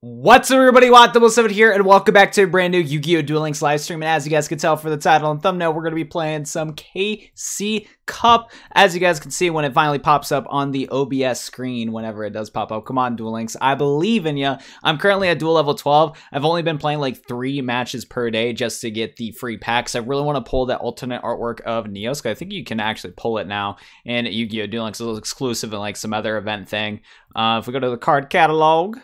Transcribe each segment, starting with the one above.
What's up, everybody? Watt7 here, and welcome back to a brand new Yu-Gi-Oh! Duel Links live stream. And as you guys can tell from the title and thumbnail, we're going to be playing some KC Cup. As you guys can see when it finally pops up on the OBS screen, whenever it does pop up. Come on, Duel Links. I believe in you. I'm currently at duel level 12. I've only been playing like three matches per day just to get the free packs. I really want to pull that alternate artwork of Neos. I think you can actually pull it now in Yu-Gi-Oh! Duel Links. It's exclusive and like some other event thing. Uh, if we go to the card catalog,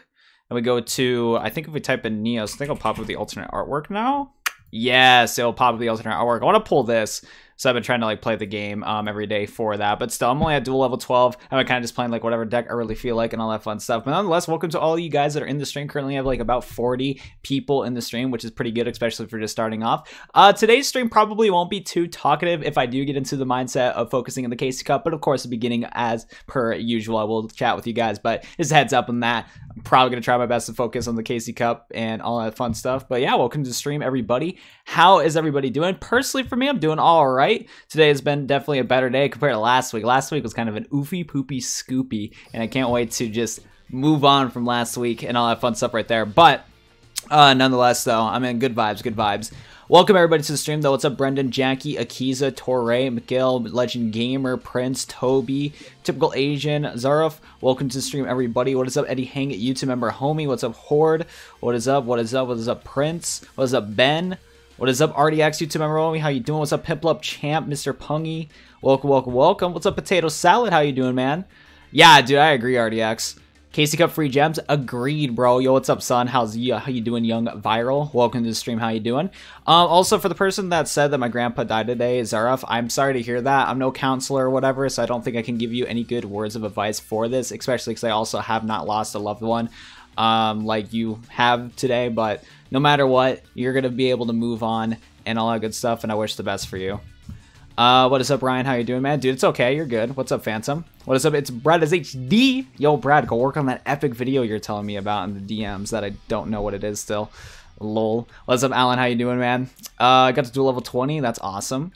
and we go to, I think if we type in Neos, I think it'll pop up the alternate artwork now. Yes, it'll pop up the alternate artwork. I want to pull this. So I've been trying to like play the game um, every day for that. But still, I'm only at duel level 12. I'm kind of just playing like whatever deck I really feel like and all that fun stuff. But nonetheless, welcome to all you guys that are in the stream. Currently, I have like about 40 people in the stream, which is pretty good, especially for just starting off. Uh, today's stream probably won't be too talkative if I do get into the mindset of focusing on the KC Cup. But of course, the beginning, as per usual, I will chat with you guys. But just a heads up on that. I'm probably going to try my best to focus on the KC Cup and all that fun stuff. But yeah, welcome to the stream, everybody. How is everybody doing? Personally, for me, I'm doing all right. Today has been definitely a better day compared to last week. Last week was kind of an oofy poopy scoopy, and I can't wait to just move on from last week and all that fun stuff right there. But Uh, nonetheless, though, I'm in good vibes, good vibes. Welcome everybody to the stream, though. What's up, Brendan, Jackie, Akiza, Torre, McGill, Legend Gamer, Prince, Toby, Typical Asian, Zarov. Welcome to the stream, everybody. What is up, Eddie Hang, YouTube member, Homie? What's up, Horde? What is up? What is up? What is up, Prince? What is up, Ben? What is up, RDX YouTube member, Homie? How you doing? What's up, Pimple Up Champ, Mr. Pungy? Welcome, welcome, welcome. What's up, Potato Salad? How you doing, man? Yeah, dude, I agree, RDX. KC Cup free gems, agreed, bro. Yo, what's up, son? How's you? How you doing, young viral? Welcome to the stream. How you doing? Um, also, for the person that said that my grandpa died today, Zaref, I'm sorry to hear that. I'm no counselor or whatever, so I don't think I can give you any good words of advice for this, especially because I also have not lost a loved one, um, like you have today. But no matter what, you're gonna be able to move on and all that good stuff, and I wish the best for you. Uh, what is up, Ryan? How you doing, man? Dude, it's okay. You're good. What's up, Phantom? What is up? It's Brad is HD. Yo, Brad, go work on that epic video you're telling me about in the DMs that I don't know what it is still. Lol. What's up, Alan? How you doing, man? Uh, I got to do level 20. That's awesome.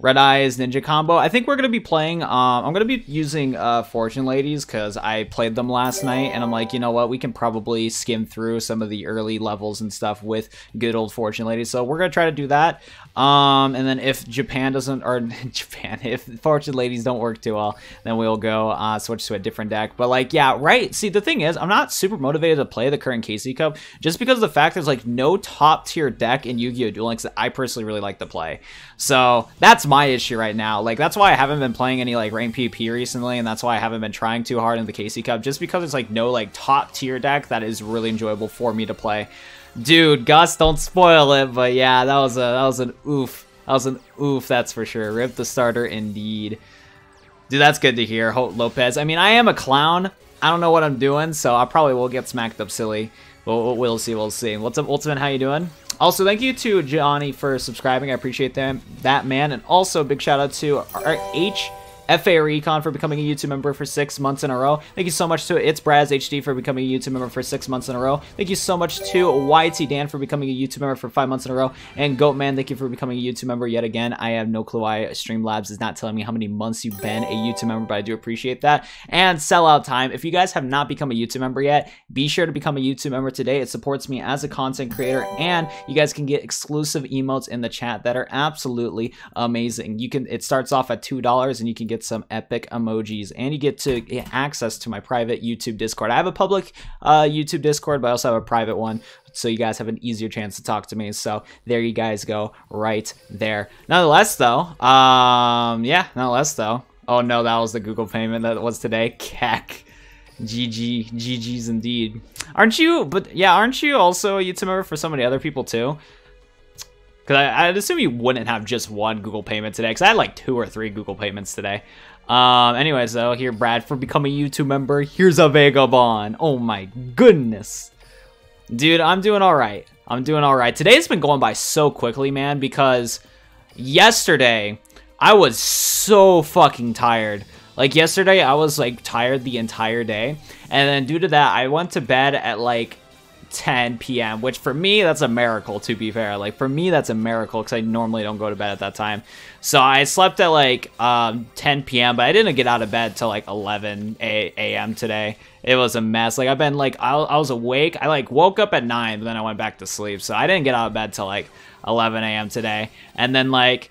Red Eyes Ninja Combo. I think we're going to be playing, um, I'm going to be using uh, Fortune Ladies because I played them last night and I'm like, you know what, we can probably skim through some of the early levels and stuff with good old Fortune Ladies. So we're going to try to do that. Um, and then if Japan doesn't, or Japan, if Fortune Ladies don't work too well, then we'll go uh, switch to a different deck. But like, yeah, right. See, the thing is, I'm not super motivated to play the current KC Cup just because of the fact there's like no top tier deck in Yu-Gi-Oh! Duel Links that I personally really like to play. So that's my issue right now. Like, that's why I haven't been playing any like rank PvP recently, and that's why I haven't been trying too hard in the KC Cup, just because it's like no like top tier deck that is really enjoyable for me to play. Dude, Gus, don't spoil it, but yeah, that was a that was an oof. That was an oof, that's for sure. Rip the starter indeed. Dude, that's good to hear. Lopez. I mean, I am a clown. I don't know what I'm doing, so I probably will get smacked up silly. We'll, we'll see, we'll see. What's up, Ultimate? How you doing? Also, thank you to Johnny for subscribing. I appreciate that, that man. And also, big shout out to our H FA Recon for becoming a YouTube member for six months in a row. Thank you so much to It's Braz HD for becoming a YouTube member for six months in a row. Thank you so much to YT Dan for becoming a YouTube member for five months in a row. And Goatman, thank you for becoming a YouTube member yet again. I have no clue why Streamlabs is not telling me how many months you've been a YouTube member, but I do appreciate that. And Sellout Time, if you guys have not become a YouTube member yet, be sure to become a YouTube member today. It supports me as a content creator, and you guys can get exclusive emotes in the chat that are absolutely amazing. You can it starts off at two dollars, and you can get some epic emojis and you get to get access to my private YouTube Discord. I have a public uh, YouTube Discord, but I also have a private one so you guys have an easier chance to talk to me. So there you guys go right there. Nonetheless, though, um, yeah, nonetheless, though. Oh no, that was the Google payment that was today. Cack. GG, GG's indeed. Aren't you, but yeah, aren't you also a YouTube member for so many other people too? Because I'd assume you wouldn't have just one Google payment today, because I had like two or three Google payments today. Um, anyways, though, here, Brad, for becoming a YouTube member, here's a Vagabond. Oh my goodness. Dude, I'm doing alright. I'm doing alright. Today's been going by so quickly, man, because yesterday, I was so fucking tired. Like, yesterday, I was, like, tired the entire day. And then due to that, I went to bed at, like, 10 p.m., which for me, that's a miracle, to be fair. Like, for me, that's a miracle because I normally don't go to bed at that time. So I slept at like um, 10 p.m., but I didn't get out of bed till like 11 a.m. today. It was a mess. Like, I've been like, I, I was awake. I like woke up at 9, but then I went back to sleep. So I didn't get out of bed till like 11 a.m. today. And then, like,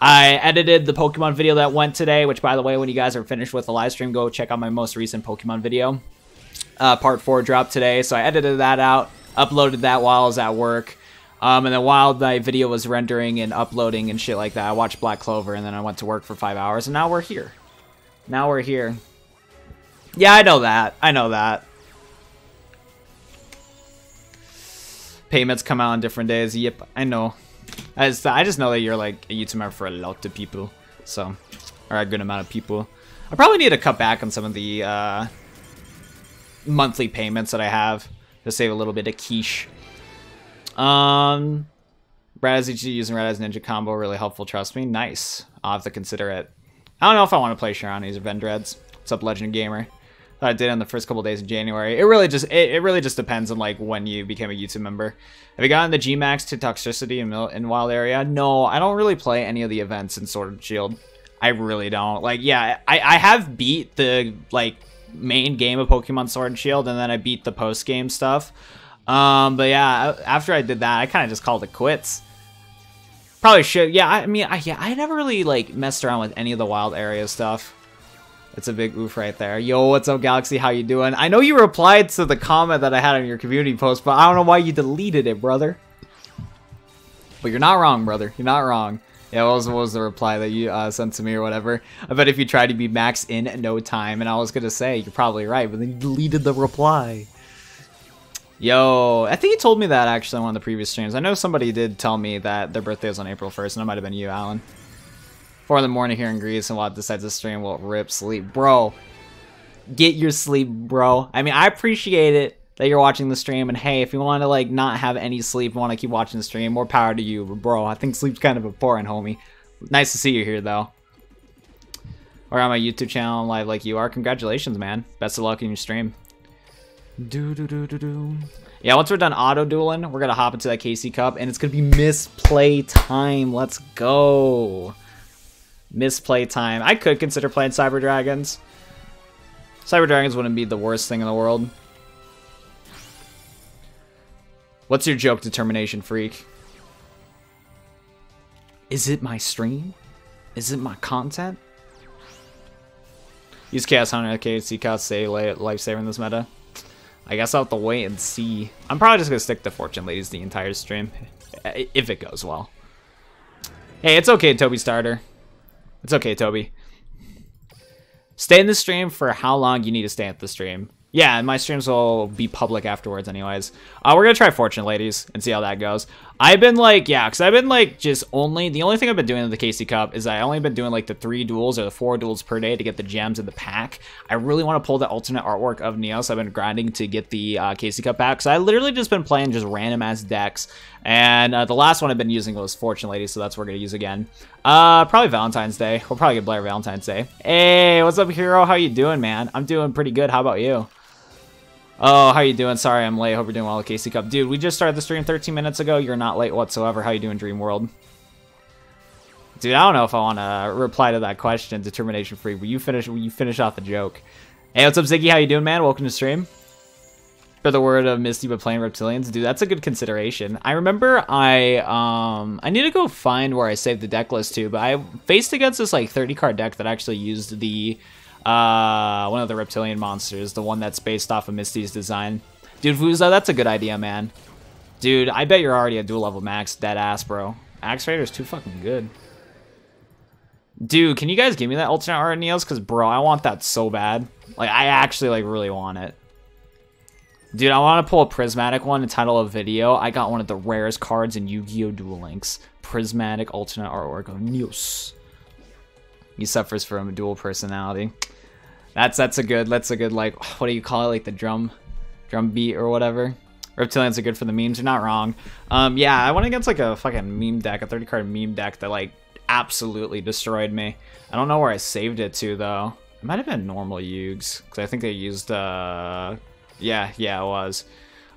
I edited the Pokemon video that went today, which, by the way, when you guys are finished with the live stream, go check out my most recent Pokemon video. Uh, part 4 dropped today, so I edited that out, uploaded that while I was at work. Um, and then while my video was rendering and uploading and shit like that, I watched Black Clover, and then I went to work for five hours, and now we're here. Now we're here. Yeah, I know that. I know that. Payments come out on different days. Yep, I know. I just, I just know that you're like a YouTuber for a lot of people. So, or a good amount of people. I probably need to cut back on some of the uh, monthly payments that I have to save a little bit of quiche. Um, Brad is using Red Eyes Ninja combo really helpful. Trust me. Nice. I'll have to consider it. I don't know if I want to play Shiranui's or Vendreads. What's up, Legend Gamer? I did in the first couple days of January. It really just it, it really just depends on like when you became a YouTube member. Have you gotten the Gmax to Toxtricity in, in Wild Area? No, I don't really play any of the events in Sword and Shield. I really don't. Like, yeah, I, I have beat the like main game of Pokemon Sword and Shield, and then I beat the post game stuff. Um, but yeah, after I did that, I kind of just called it quits. Probably should. Yeah, I mean, I, yeah, I never really like messed around with any of the wild area stuff. It's a big oof right there. Yo, what's up, Galaxy? How you doing? I know you replied to the comment that I had on your community post, but I don't know why you deleted it, brother. But you're not wrong, brother. You're not wrong. Yeah, what was, what was the reply that you uh, sent to me or whatever? I bet if you tried to be max in no time, and I was gonna say you're probably right, but then you deleted the reply. Yo, I think you told me that actually on one of the previous streams. I know somebody did tell me that their birthday was on April 1st, and it might have been you, Alan. Four in the morning here in Greece, and while Watt decides to stream. Well, rip sleep, bro. Get your sleep, bro. I mean, I appreciate it that you're watching the stream, and hey, if you want to like not have any sleep, want to keep watching the stream, more power to you. Bro, I think sleep's kind of important, homie. Nice to see you here, though. Or on my YouTube channel, live like you are. Congratulations, man. Best of luck in your stream. Do do do do do. Yeah, once we're done auto dueling, we're gonna hop into that KC Cup, and it's gonna be misplay time. Let's go. Misplay time. I could consider playing Cyber Dragons. Cyber Dragons wouldn't be the worst thing in the world. What's your joke, determination freak? Is it my stream? Is it my content? Use Chaos Hunter, KC Cup, say lifesaver in this meta. I guess I'll have to wait and see. I'm probably just to stick to Fortune Ladies the entire stream. If it goes well. Hey, it's okay, Toby Starter. It's okay, Toby. Stay in the stream for how long you need to stay at the stream. Yeah, and my streams will be public afterwards anyways. Uh, we're going to try Fortune Ladies and see how that goes. I've been like, yeah, because I've been like just only, the only thing I've been doing in the KC Cup is I only been doing like the three duels or the four duels per day to get the gems in the pack. I really want to pull the alternate artwork of Neos. I've been grinding to get the uh, KC Cup pack. So I literally just been playing just random ass decks. And uh, the last one I've been using was Fortune Lady, so that's what we're going to use again. Uh, probably Valentine's Day. We'll probably get Blair Valentine's Day. Hey, what's up, Hero? How you doing, man? I'm doing pretty good. How about you? Oh, how you doing? Sorry I'm late. Hope you're doing well at KC Cup. Dude, we just started the stream 13 minutes ago. You're not late whatsoever. How you doing, Dream World? Dude, I don't know if I want to reply to that question, Determination Free. Will you finish Will you finish off the joke? Hey, what's up, Ziggy? How you doing, man? Welcome to stream. For the word of Misty but playing reptilians. Dude, that's a good consideration. I remember I um I need to go find where I saved the deck list to, but I faced against this like 30 card deck that actually used the uh, one of the reptilian monsters, the one that's based off of Misty's design. Dude, Fuza, that's a good idea, man. Dude, I bet you're already a duel level max, dead ass, bro. Axe Raider's too fucking good. Dude, can you guys give me that alternate art Neos? Because, bro, I want that so bad. Like, I actually, like, really want it. Dude, I want to pull a prismatic one and title a video. I got one of the rarest cards in Yu-Gi-Oh! Duel Links. Prismatic alternate artwork of Neos. He suffers from a dual personality. That's that's a good that's a good like what do you call it like the drum drum beat or whatever. Reptilians are good for the memes. You're not wrong. Um, yeah, I went against like a fucking meme deck, a 30 card meme deck that like absolutely destroyed me. I don't know where I saved it to though. It might have been normal Yugs because I think they used uh, yeah yeah it was.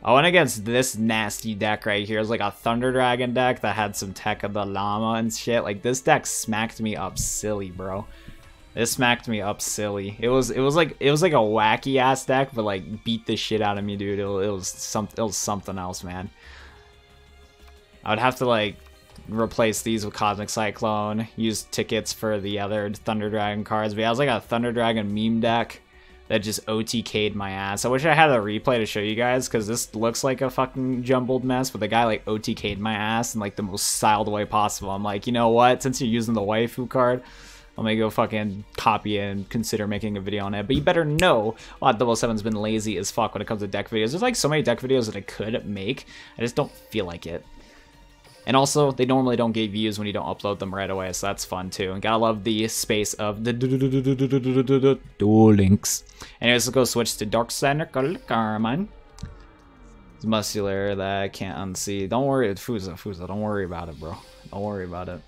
I went against this nasty deck right here. It's like a Thunder Dragon deck that had some tech of the llama and shit. Like this deck smacked me up silly, bro. This smacked me up silly. It was it was like it was like a wacky ass deck, but like beat the shit out of me, dude. It, it was some it was something else, man. I would have to like replace these with Cosmic Cyclone, use tickets for the other Thunder Dragon cards. But yeah, it was like a Thunder Dragon meme deck that just OTK'd my ass. I wish I had a replay to show you guys, because this looks like a fucking jumbled mess, but the guy like OTK'd my ass in like the most styled way possible. I'm like, you know what? Since you're using the waifu card, I'm gonna go fucking copy and consider making a video on it. But you better know, Lot Double Seven's been lazy as fuck when it comes to deck videos. There's like so many deck videos that I could make. I just don't feel like it. And also, they normally don't get views when you don't upload them right away, so that's fun too. And gotta love the space of the Duel Links. Anyways, let's go switch to Dark Carmine. It's muscular that I can't unsee. Don't worry, Fuza, Fuza, don't worry about it, bro. Don't worry about it.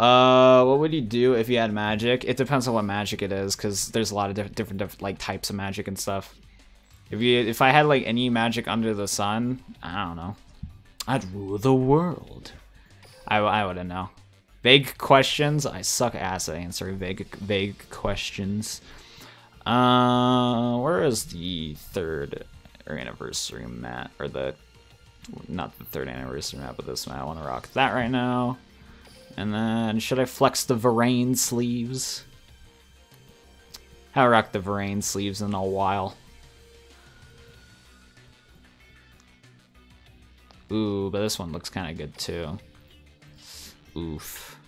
Uh, what would you do if you had magic? It depends on what magic it is, because there's a lot of diff different, different like types of magic and stuff. If you, if I had like any magic under the sun, I don't know. I'd rule the world. I, I wouldn't know. Vague questions. I suck ass at answering vague vague questions. Uh, where is the third anniversary mat, or the not the third anniversary mat, but this mat. I want to rock that right now. And then should I flex the Varain sleeves? Haven't rocked the Varain sleeves in a while. Ooh, but this one looks kind of good too. Oof.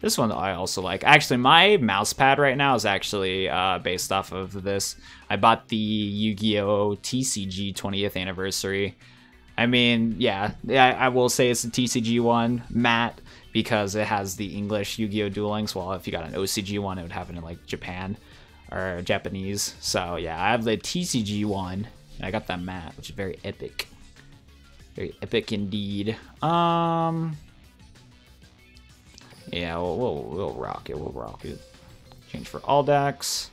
This one I also like. Actually, my mouse pad right now is actually uh, based off of this. I bought the Yu-Gi-Oh! TCG 20th anniversary. I mean, yeah, yeah, I will say it's a TCG one, matte, because it has the English Yu-Gi-Oh! Duel Links. Well, if you got an OCG one, it would it in like Japan or Japanese. So yeah, I have the TCG one. I got that matte, which is very epic. Very epic indeed. Um, yeah, we'll, we'll, we'll rock it. We'll rock it. Change for all decks.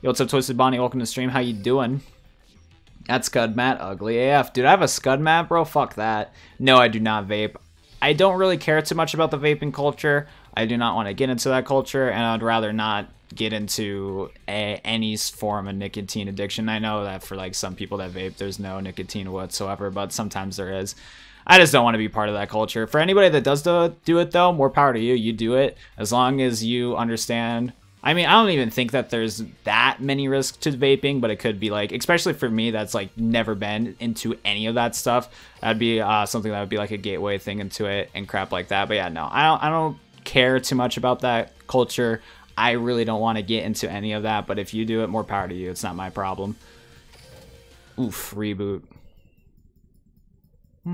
Yo, what's up, Twisted Bonnie? Welcome to the stream. How you doing? That Scud Mat, ugly AF. Dude, I have a Scud Mat, bro? Fuck that. No, I do not vape. I don't really care too much about the vaping culture. I do not want to get into that culture, and I'd rather not get into a, any form of nicotine addiction. I know that for like some people that vape, there's no nicotine whatsoever, but sometimes there is. I just don't want to be part of that culture. For anybody that does do, do it though, more power to you. You do it as long as you understand. I mean, I don't even think that there's that many risks to vaping, but it could be like, especially for me, that's like never been into any of that stuff. That'd be uh, something that would be like a gateway thing into it and crap like that. But yeah, no, I don't. I don't care too much about that culture. I really don't want to get into any of that, but if you do it, more power to you. It's not my problem. Oof, reboot.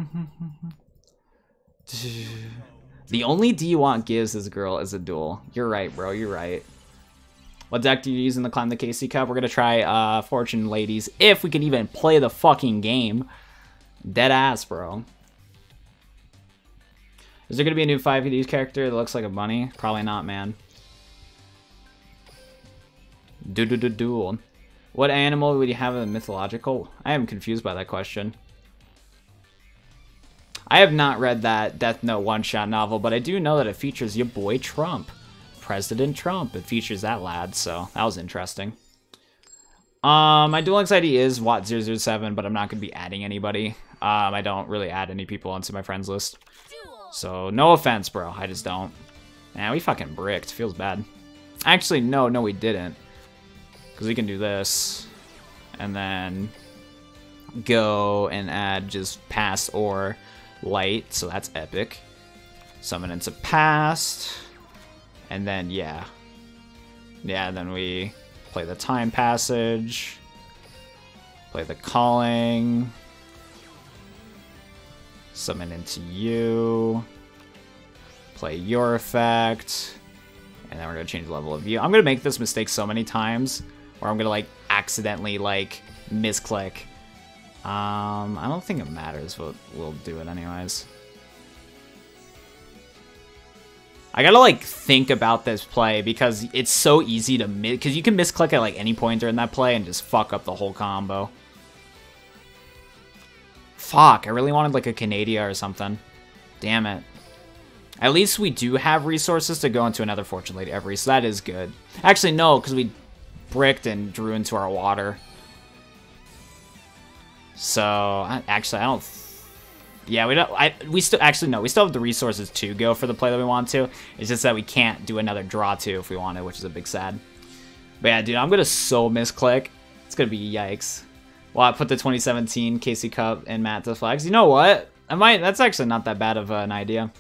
the only D you want gives this girl is a duel. You're right, bro. You're right. What deck do you use in the Climb the KC Cup? We're going to try uh, Fortune Ladies, if we can even play the fucking game. Dead ass, bro. Is there going to be a new 5D's character that looks like a bunny? Probably not, man. Do do do duel. What animal would you have in the mythological? I am confused by that question. I have not read that Death Note one-shot novel, but I do know that it features your boy Trump. President Trump. It features that lad, so that was interesting. Um, my Duel Links ID is Watt007, but I'm not going to be adding anybody. Um, I don't really add any people onto my friends list. So, no offense, bro. I just don't. Man, we fucking bricked. Feels bad. Actually, no, no, we didn't. Because we can do this. And then go and add just past or light. So that's epic. Summon into past. And then, yeah. Yeah, then we play the time passage. Play the calling. Summon into you. Play your effect. And then we're going to change the level of you. I'm going to make this mistake so many times where I'm going to like accidentally like misclick. Um, I don't think it matters, but we'll do it anyways. I gotta like think about this play because it's so easy to miss because you can misclick at like any point during that play and just fuck up the whole combo. Fuck, I really wanted like a Canadia or something. Damn it. At least we do have resources to go into another Fortune Lady every, so that is good. Actually, no, because we bricked and drew into our water. So, actually, I don't... Yeah, we don't. I we still actually no. We still have the resources to go for the play that we want to. It's just that we can't do another draw to if we want wanted, which is a big sad. But yeah, dude, I'm gonna so misclick. It's gonna be yikes. Well, I put the 2017 KC Cup and Matt to flags. You know what? I might. That's actually not that bad of an idea.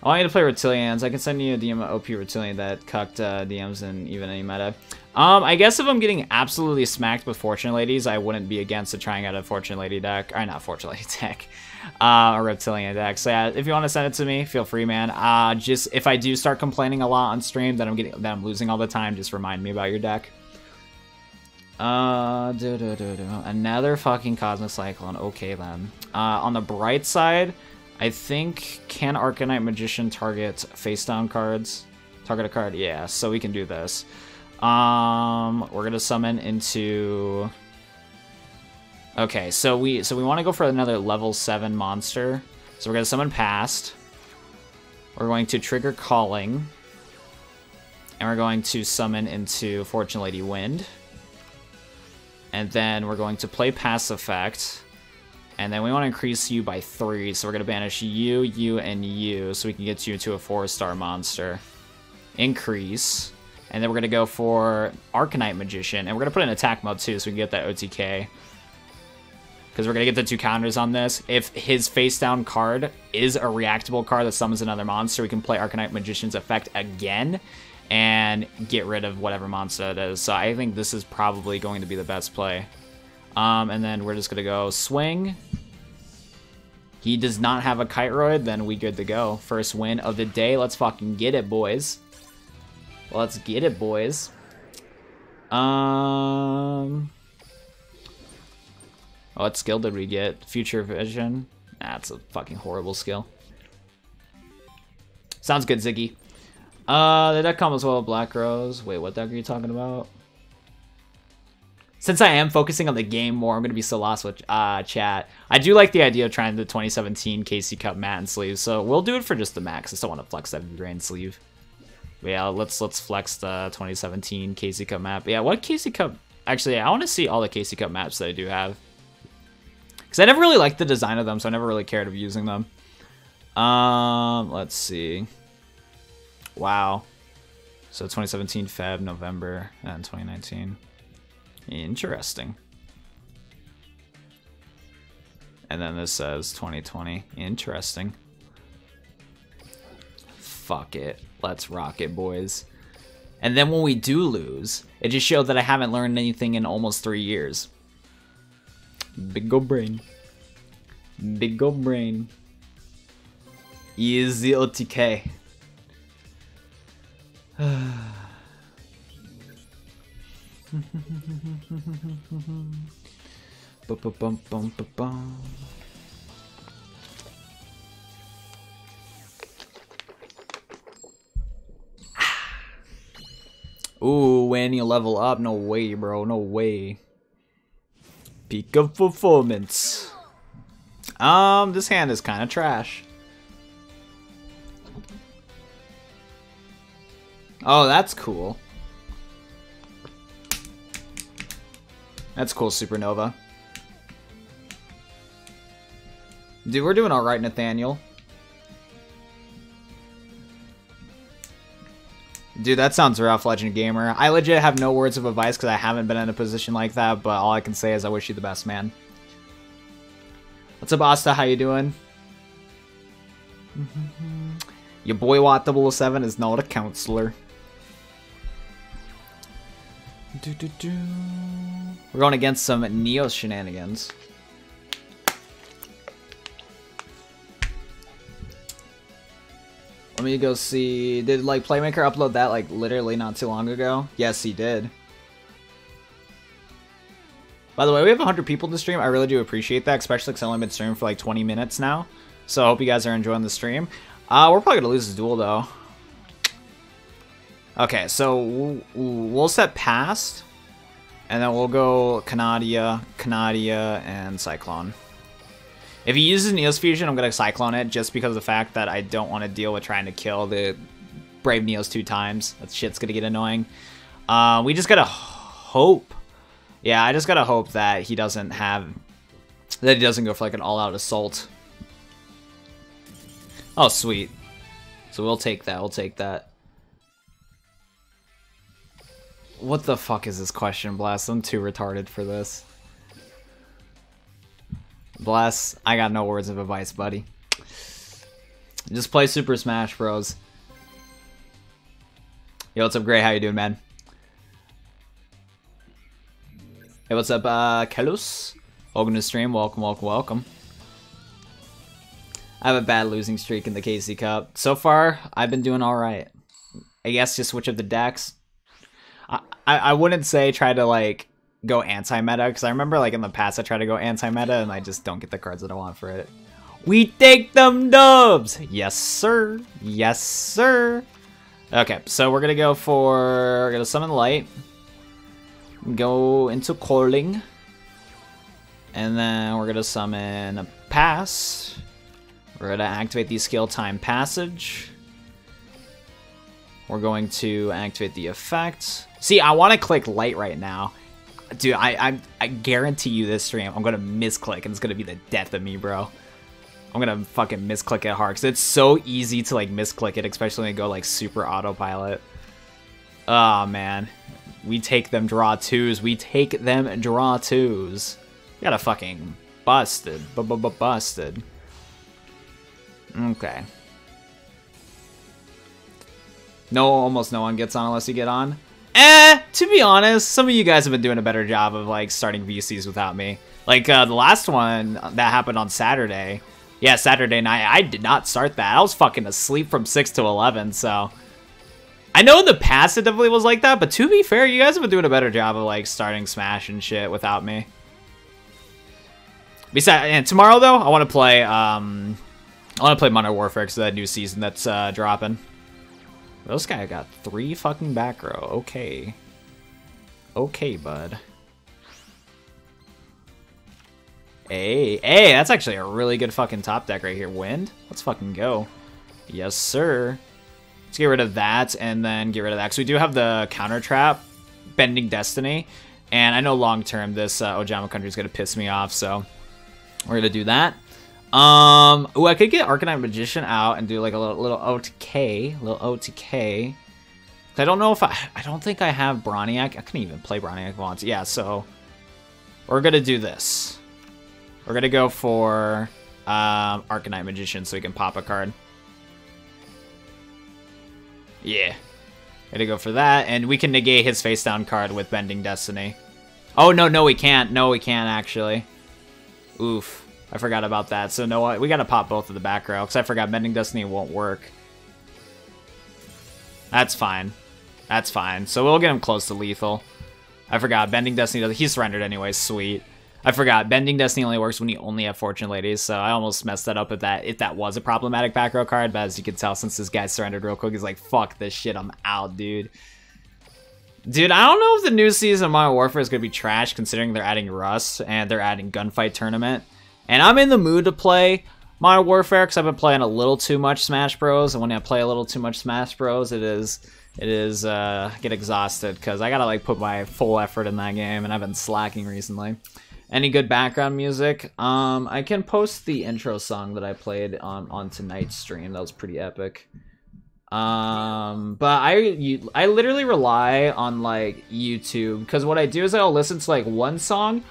I want you to play Reptilians. I can send you a DM OP Reptilian that cucked uh, DMs and even any meta. Um, I guess if I'm getting absolutely smacked with Fortune Ladies, I wouldn't be against trying out a Fortune Lady deck. Or not Fortune Lady deck. Uh, a Reptilian deck. So yeah, if you want to send it to me, feel free, man. Uh, just if I do start complaining a lot on stream that I'm getting that I'm losing all the time, just remind me about your deck. Uh, do, do, do, do. another fucking Cosmic Cyclone. Okay then. Uh, on the bright side, I think can Arcanite Magician target face down cards? Target a card, yeah. So we can do this. Um, we're gonna summon into. Okay, so we so we want to go for another level seven monster. So we're gonna summon past. We're going to trigger calling, and we're going to summon into Fortune Lady Wind. And then we're going to play Pass Effect. And then we want to increase you by three, so we're going to banish you, you, and you, so we can get you into a four-star monster. Increase. And then we're going to go for Arcanite Magician, and we're going to put in attack mode too, so we can get that OTK. Because we're going to get the two counters on this. If his face-down card is a reactable card that summons another monster, we can play Arcanite Magician's effect again, and get rid of whatever monster it is. So I think this is probably going to be the best play. Um, and then we're just gonna go swing. He does not have a Kiteroid, then we good to go. First win of the day. Let's fucking get it, boys. Let's get it, boys. Um, what skill did we get? Future Vision. That's a fucking horrible skill. Sounds good, Ziggy. Uh, the deck comes well Black Rose. Wait, what deck are you talking about? since I am focusing on the game more, I'm going to be so lost with uh, chat. I do like the idea of trying the 2017 KC Cup mat and sleeve, so we'll do it for just the max. I still want to flex that V-Rain sleeve. But yeah, let's let's flex the 2017 KC Cup map. Yeah, what KC Cup? Actually, I want to see all the KC Cup maps that I do have. Because I never really liked the design of them, so I never really cared of using them. Um, let's see. Wow. So 2017 Feb, November, and 2019. Interesting. And then this says 2020. Interesting. Fuck it. Let's rock it, boys. And then when we do lose, it just showed that I haven't learned anything in almost three years. Big go brain. Big go brain. Easy OTK. Bum, bum, bum, bum, bum. Ooh, when you level up, no way, bro, no way. Peak of performance. Um, this hand is kind of trash. Oh, that's cool. That's cool, Supernova. Dude, we're doing alright, Nathaniel. Dude, that sounds rough, Legend Gamer. I legit have no words of advice because I haven't been in a position like that, but all I can say is I wish you the best, man. What's up, Asta? How you doing? Your boy Watt 007 is not a counselor. Do, do, do. We're going against some Neo shenanigans. Let me go see. Did like Playmaker upload that like literally not too long ago? Yes, he did. By the way, we have 100 people to stream. I really do appreciate that, especially because I've only been streaming for like 20 minutes now. So I hope you guys are enjoying the stream. Uh, we're probably going to lose this duel, though. Okay, so we'll set past, and then we'll go Canadia, Canadia, and Cyclone. If he uses Neos Fusion, I'm going to Cyclone it just because of the fact that I don't want to deal with trying to kill the Brave Neos two times. That shit's going to get annoying. Uh, we just got to hope. Yeah, I just got to hope that he doesn't have... That he doesn't go for like an all-out assault. Oh, sweet. So we'll take that. We'll take that. What the fuck is this question, Blast? I'm too retarded for this. Bless, I got no words of advice, buddy. Just play Super Smash Bros. Yo, what's up, Gray? How you doing, man? Hey, what's up, uh? Welcome to stream. Welcome, welcome, welcome. I have a bad losing streak in the KC Cup. So far, I've been doing alright. I guess just switch up the decks. I, I, wouldn't say try to, like, go anti-meta because I remember like in the past I tried to go anti-meta and I just don't get the cards that I want for it. We take them dubs! Yes, sir. Yes, sir. Okay, so we're gonna go for we're gonna summon light. Go into calling. And then we're gonna summon a pass. We're gonna activate the skill time passage. We're going to activate the effect. See, I want to click light right now dude, I, I I guarantee you this stream, I'm gonna misclick and it's gonna be the death of me, bro. I'm gonna fucking misclick it hard because it's so easy to like misclick it, especially when you go like super autopilot. Oh man, we take them draw twos. We take them draw twos. Got a fucking busted, b b b busted. Okay. No, almost no one gets on unless you get on. Eh, to be honest, some of you guys have been doing a better job of like starting VCs without me. Like uh, the last one that happened on Saturday. Yeah, Saturday night. I did not start that. I was fucking asleep from 6 to 11, so... I know in the past it definitely was like that, but to be fair, you guys have been doing a better job of like starting Smash and shit without me. Besides, and tomorrow though, I want to play, um... I want to play Modern Warfare because that new season that's uh, dropping. This guy got three fucking back row. Okay. Okay, bud. Hey, hey, that's actually a really good fucking top deck right here. Wind? Let's fucking go. Yes, sir. Let's get rid of that and then get rid of that. Because we do have the counter trap, Bending Destiny. And I know long term this uh, Ojama country is going to piss me off, so we're going to do that. Um, oh, I could get Arcanite Magician out and do like a little little OTK, little OTK. I don't know if I, I don't think I have Brionac. I can even play Brionac once. Yeah, so we're gonna do this. We're gonna go for um, Arcanite Magician so we can pop a card. Yeah. Gonna go for that, and we can negate his face down card with Bending Destiny. Oh, no, no, we can't. No, we can't, actually. Oof. I forgot about that. So no, what? we gotta pop both of the back because I forgot Bending Destiny won't work. That's fine. That's fine. So we'll get him close to lethal. I forgot. Bending Destiny does surrendered anyway. Sweet. I forgot. Bending Destiny only works when you only have Fortune Ladies, so I almost messed that up if that if that was a problematic back row card, but as you can tell, since this guy surrendered real quick, he's like, fuck this shit, I'm out, dude. Dude, I don't know if the new season of Modern Warfare is going to be trash, considering they're adding Rust and they're adding Gunfight Tournament. And I'm in the mood to play Modern Warfare because I've been playing a little too much Smash Bros. And when I play a little too much Smash Bros, it is it is uh, get exhausted because I gotta like put my full effort in that game, and I've been slacking recently. Any good background music? Um, I can post the intro song that I played on on tonight's stream. That was pretty epic. Um, but I you, I literally rely on like YouTube because what I do is I'll listen to like one song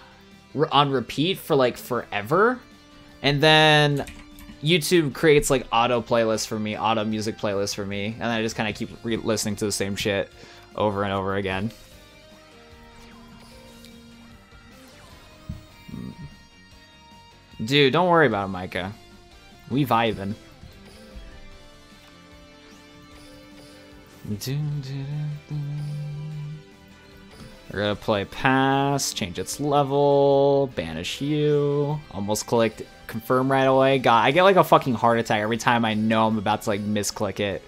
on repeat for like forever. And then YouTube creates like auto playlists for me, auto music playlists for me, and I just kind of keep listening to the same shit over and over again. Dude, don't worry about it, Micah. We vibing. We're gonna play pass, change its level, banish you. Almost clicked confirm right away. God, I get like a fucking heart attack every time I know I'm about to like misclick it.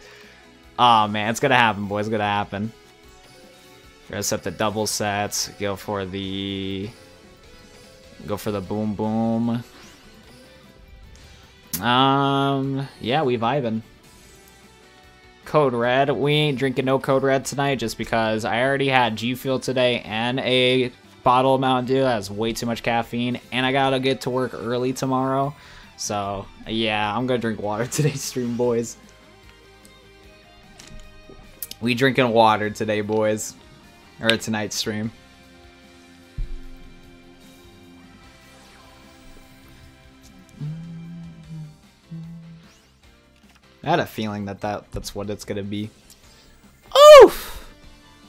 Oh man, it's gonna happen, boys. It's gonna happen. We're gonna set the double sets. Go for the go for the boom boom. Um, yeah, we vibing. Code Red. We ain't drinking no Code Red tonight just because I already had G Fuel today and a bottle of Mountain Dew. That has way too much caffeine, and I gotta get to work early tomorrow. So, yeah, I'm gonna drink water today's stream, boys. We drinking water today, boys. Or tonight's stream. I had a feeling that, that that's what it's gonna be. Oof!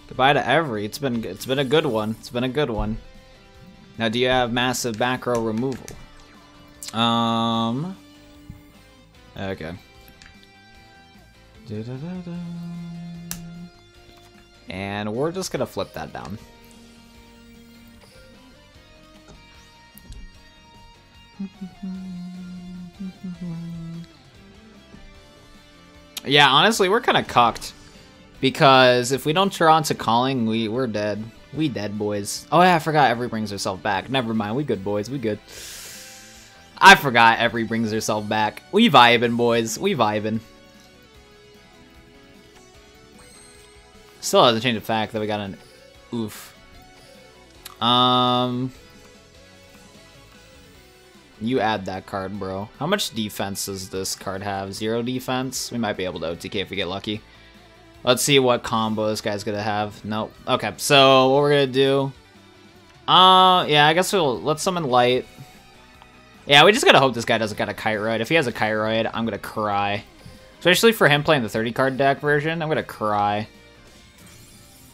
Goodbye to Every. It's been it's been a good one. It's been a good one. Now, do you have massive back row removal? Um. Okay. Da -da -da and we're just gonna flip that down. Yeah, honestly, we're kind of cocked. Because if we don't turn on to calling, we, we're dead. We dead, boys. Oh, yeah, I forgot Every brings herself back. Never mind, we good, boys. We good. I forgot Every brings herself back. We vibing, boys. We vibing. Still doesn't change the fact that we got an oof. Um, you add that card, bro. How much defense does this card have? Zero defense? We might be able to OTK if we get lucky. Let's see what combo this guy's gonna have. Nope. Okay, so what we're gonna do... Uh, yeah, I guess we'll... Let's summon Light. Yeah, we just gotta hope this guy doesn't got a Kiteroid. If he has a Kiteroid, I'm gonna cry. Especially for him playing the 30 card deck version, I'm gonna cry.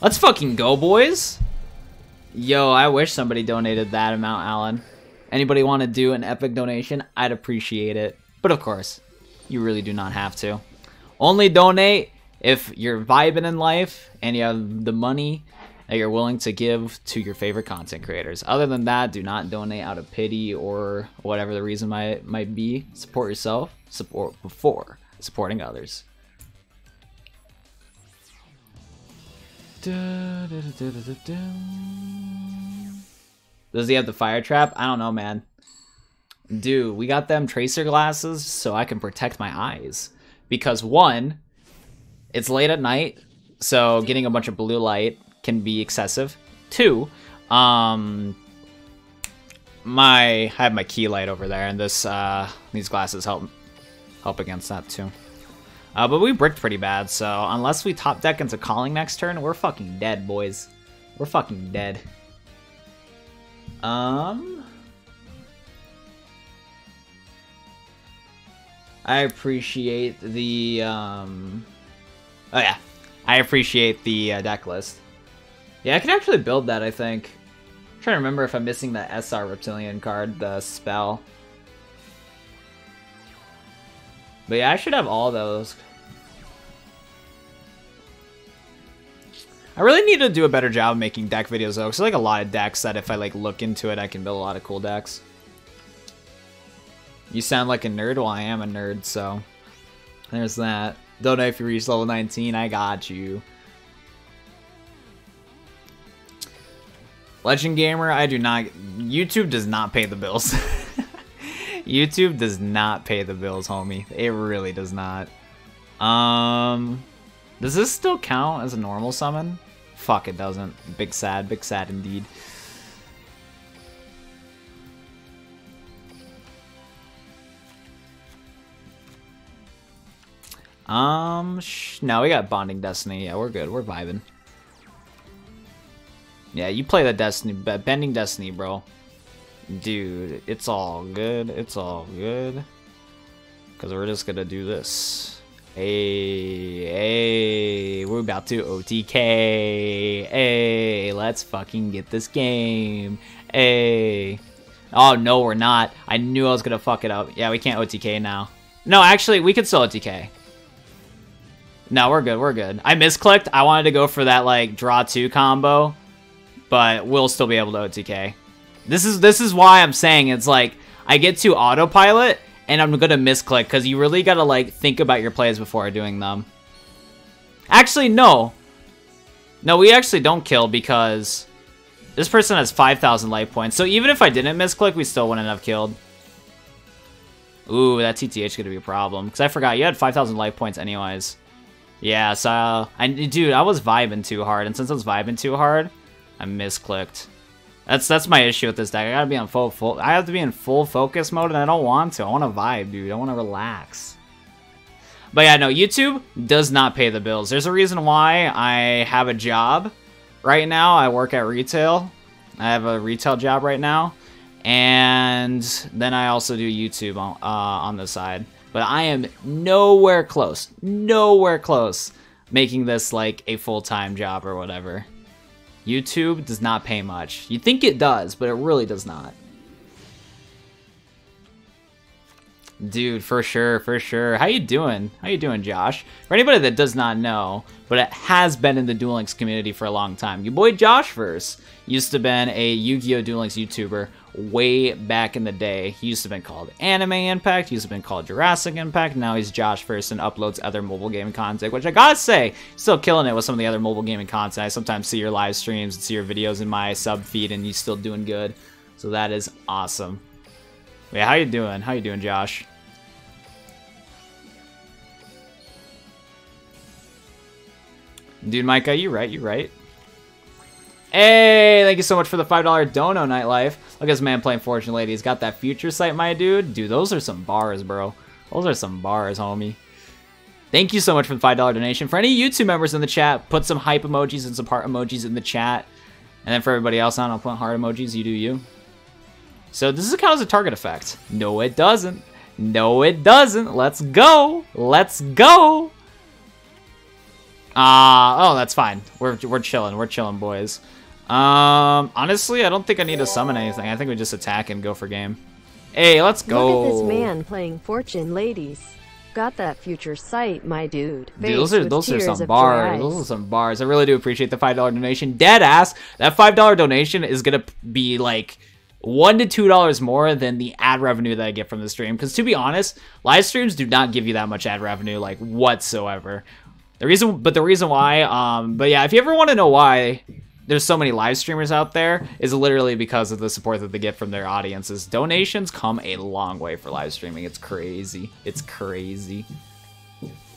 Let's fucking go, boys! Yo, I wish somebody donated that amount, Alan. Anybody want to do an epic donation? I'd appreciate it. But of course, you really do not have to. Only donate if you're vibing in life and you have the money that you're willing to give to your favorite content creators. Other than that, do not donate out of pity or whatever the reason might might be. Support yourself, support before supporting others. Does he have the fire trap? I don't know, man. Dude, we got them tracer glasses so I can protect my eyes. Because one, it's late at night, so getting a bunch of blue light can be excessive. Two, um, my I have my key light over there, and this uh, these glasses help help against that too. Uh, but we bricked pretty bad, so unless we top deck into calling next turn, we're fucking dead, boys. We're fucking dead. Um, I appreciate the um. Oh yeah, I appreciate the uh, deck list. Yeah, I can actually build that. I think. I'm trying to remember if I'm missing the SR Reptilian card, the spell. But yeah, I should have all those. I really need to do a better job making deck videos though, because like a lot of decks that if I like look into it, I can build a lot of cool decks. You sound like a nerd? Well, I am a nerd, so there's that. Don't know if you reach level 19, I got you. Legend Gamer, I do not... YouTube does not pay the bills. YouTube does not pay the bills, homie. It really does not. Um, does this still count as a normal summon? Fuck, it doesn't. Big sad, big sad indeed. Um, no, we got Bending Destiny. Yeah, we're good. We're vibing. Yeah, you play the Destiny, Bending Destiny, bro. Dude, it's all good. It's all good. Because we're just going to do this. Hey, hey, we're about to OTK. Hey, let's fucking get this game. Hey. Oh, no, we're not. I knew I was going to fuck it up. Yeah, we can't OTK now. No, actually, we could still OTK. No, we're good. We're good. I misclicked. I wanted to go for that, like, draw two combo. But we'll still be able to OTK. This is this is why I'm saying it's like I get to autopilot and I'm gonna misclick because you really gotta like think about your plays before doing them. Actually, no. No, we actually don't kill because this person has 5,000 life points. So even if I didn't misclick, we still wouldn't have killed. Ooh, that TTH gonna be a problem. Because I forgot, you had 5,000 life points anyways. Yeah, so, I, dude, I was vibing too hard. And since I was vibing too hard, I misclicked. That's that's my issue with this deck. I gotta be on full full. I have to be in full focus mode, and I don't want to. I want to vibe, dude. I want to relax. But yeah, no, YouTube does not pay the bills. There's a reason why I have a job right now. I work at retail. I have a retail job right now, and then I also do YouTube on, uh, on the side. But I am nowhere close, nowhere close making this like a full-time job or whatever. YouTube does not pay much. You think it does, but it really does not. Dude, for sure, for sure. How you doing? How you doing, Josh? For anybody that does not know, but it has been in the Duel Links community for a long time. Your boy Joshverse used to been a Yu-Gi-Oh! Duel Links YouTuber way back in the day. He used to have been called Anime Impact, he used to have been called Jurassic Impact, now he's Joshverse and uploads other mobile gaming content, which I gotta say, still killing it with some of the other mobile gaming content. I sometimes see your live streams and see your videos in my sub feed and he's still doing good. So that is awesome. Yeah, how you doing? How you doing, Josh? Dude, Micah, you right, you right. Hey, thank you so much for the $5 dono, Nightlife. Look at this man playing Fortune Lady. He's got that future sight, my dude. Dude, those are some bars, bro. Those are some bars, homie. Thank you so much for the $5 donation. For any YouTube members in the chat, put some hype emojis and some heart emojis in the chat. And then for everybody else on, I'll put heart emojis. You do you. So this is kind of a target effect. No, it doesn't. No, it doesn't. Let's go. Let's go. Ah, uh, oh, that's fine. We're, we're chilling. We're chilling, boys. Um, honestly, I don't think I need to summon anything. I think we just attack and go for game. Hey, let's go. Look at this man playing Fortune Ladies. Got that future sight, my dude. Dude, those are those are some bars. Those are some bars. I really do appreciate the five dollar donation. Dead ass. That five dollar donation is gonna be like one to two dollars more than the ad revenue that I get from the stream. Because to be honest, live streams do not give you that much ad revenue, like whatsoever. The reason, but the reason why, um, but yeah, if you ever want to know why there's so many live streamers out there is literally because of the support that they get from their audiences. Donations come a long way for live streaming. It's crazy. It's crazy.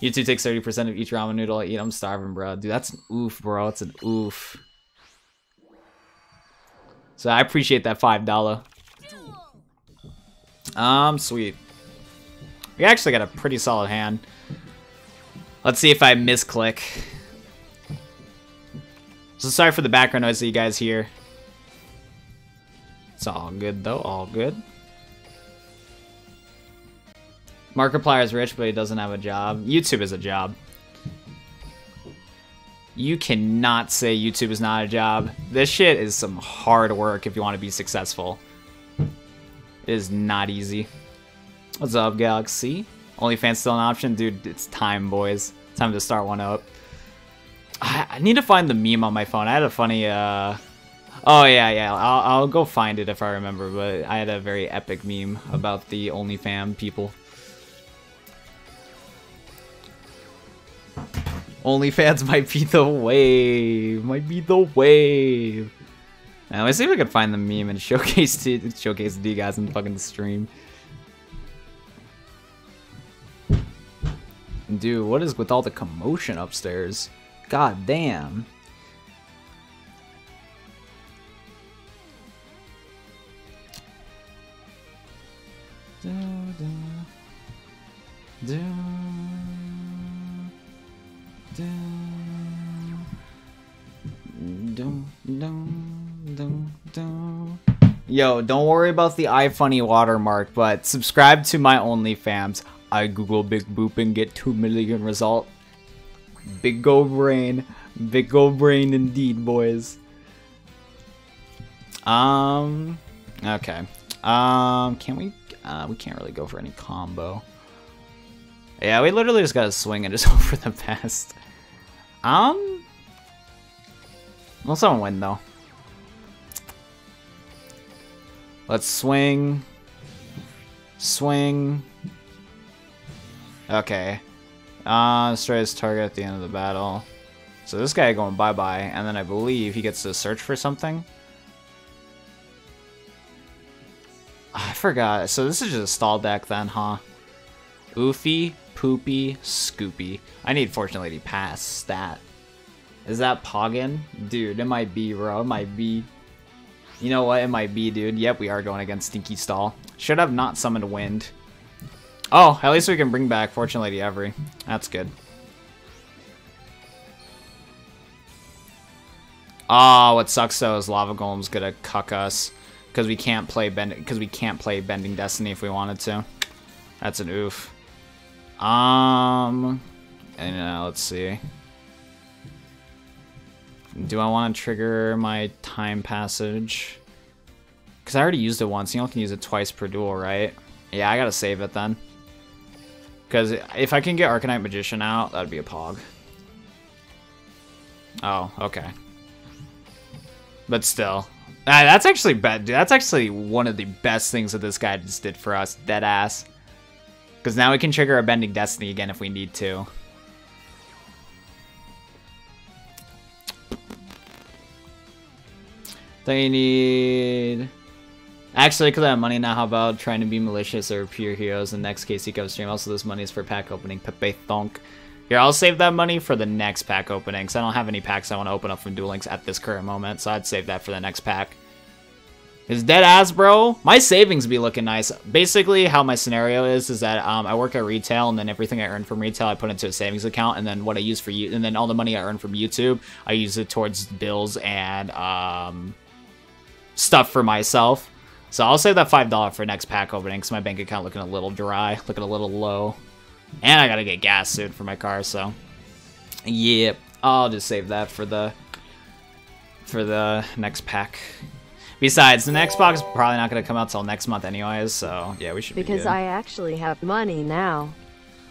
YouTube takes 30% of each ramen noodle I eat. I'm starving, bro. Dude, that's an oof, bro. It's an oof. So I appreciate that $5. Um, sweet. We actually got a pretty solid hand. Let's see if I misclick. So sorry for the background noise that you guys hear. It's all good though, all good. Markiplier is rich, but he doesn't have a job. YouTube is a job. You cannot say YouTube is not a job. This shit is some hard work if you want to be successful. It is not easy. What's up, Galaxy? OnlyFans still an option? Dude, it's time, boys. Time to start one up. I, need to find the meme on my phone. I had a funny, uh... Oh, yeah, yeah. I'll, I'll go find it if I remember, but I had a very epic meme about the OnlyFam people. OnlyFans might be the wave. Might be the wave. Now, let's see if I can find the meme and showcase to showcase to you guys in the fucking stream. Dude, what is with all the commotion upstairs? God damn. Yo, don't worry about the iFunny watermark, but subscribe to my OnlyFans. I Google Big Boop and get 2 million result. Big go brain. Big go brain indeed, boys. Um, okay. Um, can we, uh, we can't really go for any combo. Yeah, we literally just gotta swing and just hope for the best. Um, we'll someone win though. Let's swing. Swing. Okay. Uh, destroy his target at the end of the battle. So this guy going bye-bye, and then I believe he gets to search for something. I forgot. So this is just a stall deck then, huh? Oofy, Poopy, Scoopy. I need Fortune Lady Pass stat. Is that Poggin? Dude, it might be, bro. It might be. You know what? It might be, dude. Yep, we are going against Stinky Stall. Should have not summoned Wind. Oh, at least we can bring back Fortune Lady Every. That's good. Oh, what sucks though is Lava Golem's gonna cuck us because we can't play bend because we can't play Bending Destiny if we wanted to. That's an oof. Um, and uh, let's see. Do I want to trigger my time passage? Because I already used it once. You only can use it twice per duel, right? Yeah, I gotta save it then. Because if I can get Arcanite Magician out, that'd be a pog. Oh, okay. But still. Ah, that's actually bad. That's actually one of the best things that this guy just did for us. Dead ass. Because now we can trigger a Bending Destiny again if we need to. They need... Actually, because I have money now, how about trying to be malicious or pure heroes in the next go stream? Also, this money is for pack opening. Pepe Thonk. Here, I'll save that money for the next pack opening, because I don't have any packs I want to open up from Duel Links at this current moment, so I'd save that for the next pack. Is dead ass, bro. My savings be looking nice. Basically, how my scenario is is that um, I work at retail, and then everything I earn from retail, I put into a savings account, and then what I use for you, and then all the money I earn from YouTube, I use it towards bills and um, stuff for myself. So I'll save that five dollar for next pack opening, because my bank account looking a little dry, looking a little low, and I gotta get gas soon for my car. So, yep, I'll just save that for the for the next pack. Besides, the next box is probably not going to come out till next month anyways, so yeah, we should Because be. I actually have money now.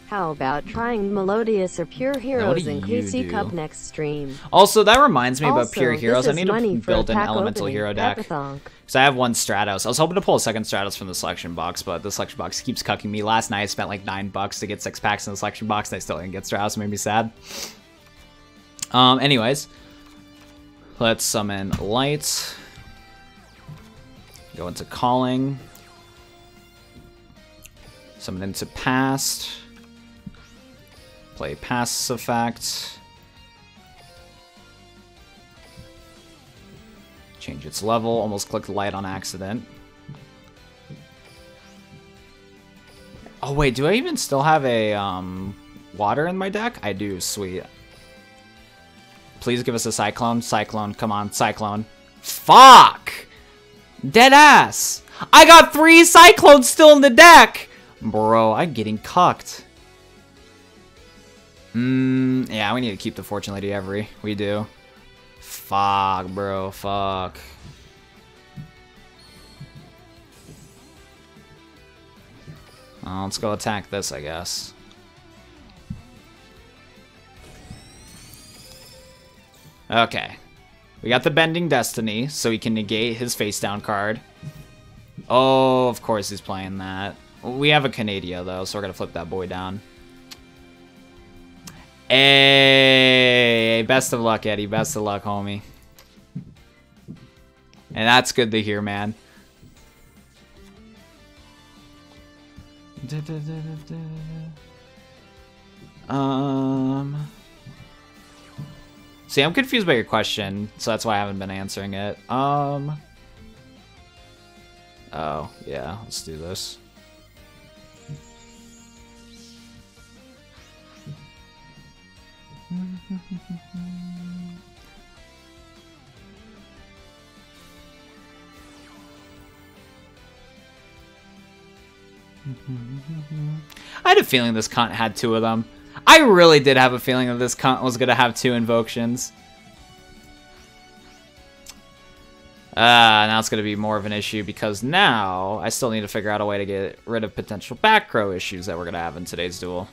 How about trying Melodious or Pure Heroes do in you KC do? Cup next stream? Also, that reminds me about Pure Heroes. I need to build an Elemental opening. Hero deck. Because I have one Stratos. I was hoping to pull a second Stratos from the selection box, but the selection box keeps cucking me. Last night I spent like 9 bucks to get 6 packs in the selection box, and I still didn't get Stratos. It made me sad. Um, anyways. Let's summon lights. Go into Calling. Summon into Past. Play Past effect. Change its level. Almost clicked light on accident. Oh wait, do I even still have a um, water in my deck? I do. Sweet. Please give us a cyclone. Cyclone. Come on, cyclone. Fuck! Dead ass. I got three cyclones still in the deck. Bro, I'm getting cucked. Mmm, yeah, we need to keep the Fortune Lady every. We do. Fuck, bro, fuck. Let's go attack this, I guess. Okay. We got the Bending Destiny, so he can negate his face down card. Oh, of course he's playing that. We have a Canadia, though, so we're going to flip that boy down. Hey, best of luck, Eddie. Best of luck, homie. And that's good to hear, man. Um. See, I'm confused by your question, so that's why I haven't been answering it. Um. Oh, yeah, let's do this. I had a feeling this cunt had two of them. I really did have a feeling that this cunt was gonna have two invocations. Uh, now it's going to be more of an issue because now I still need to figure out a way to get rid of potential back row issues that we're going to have in today's duel.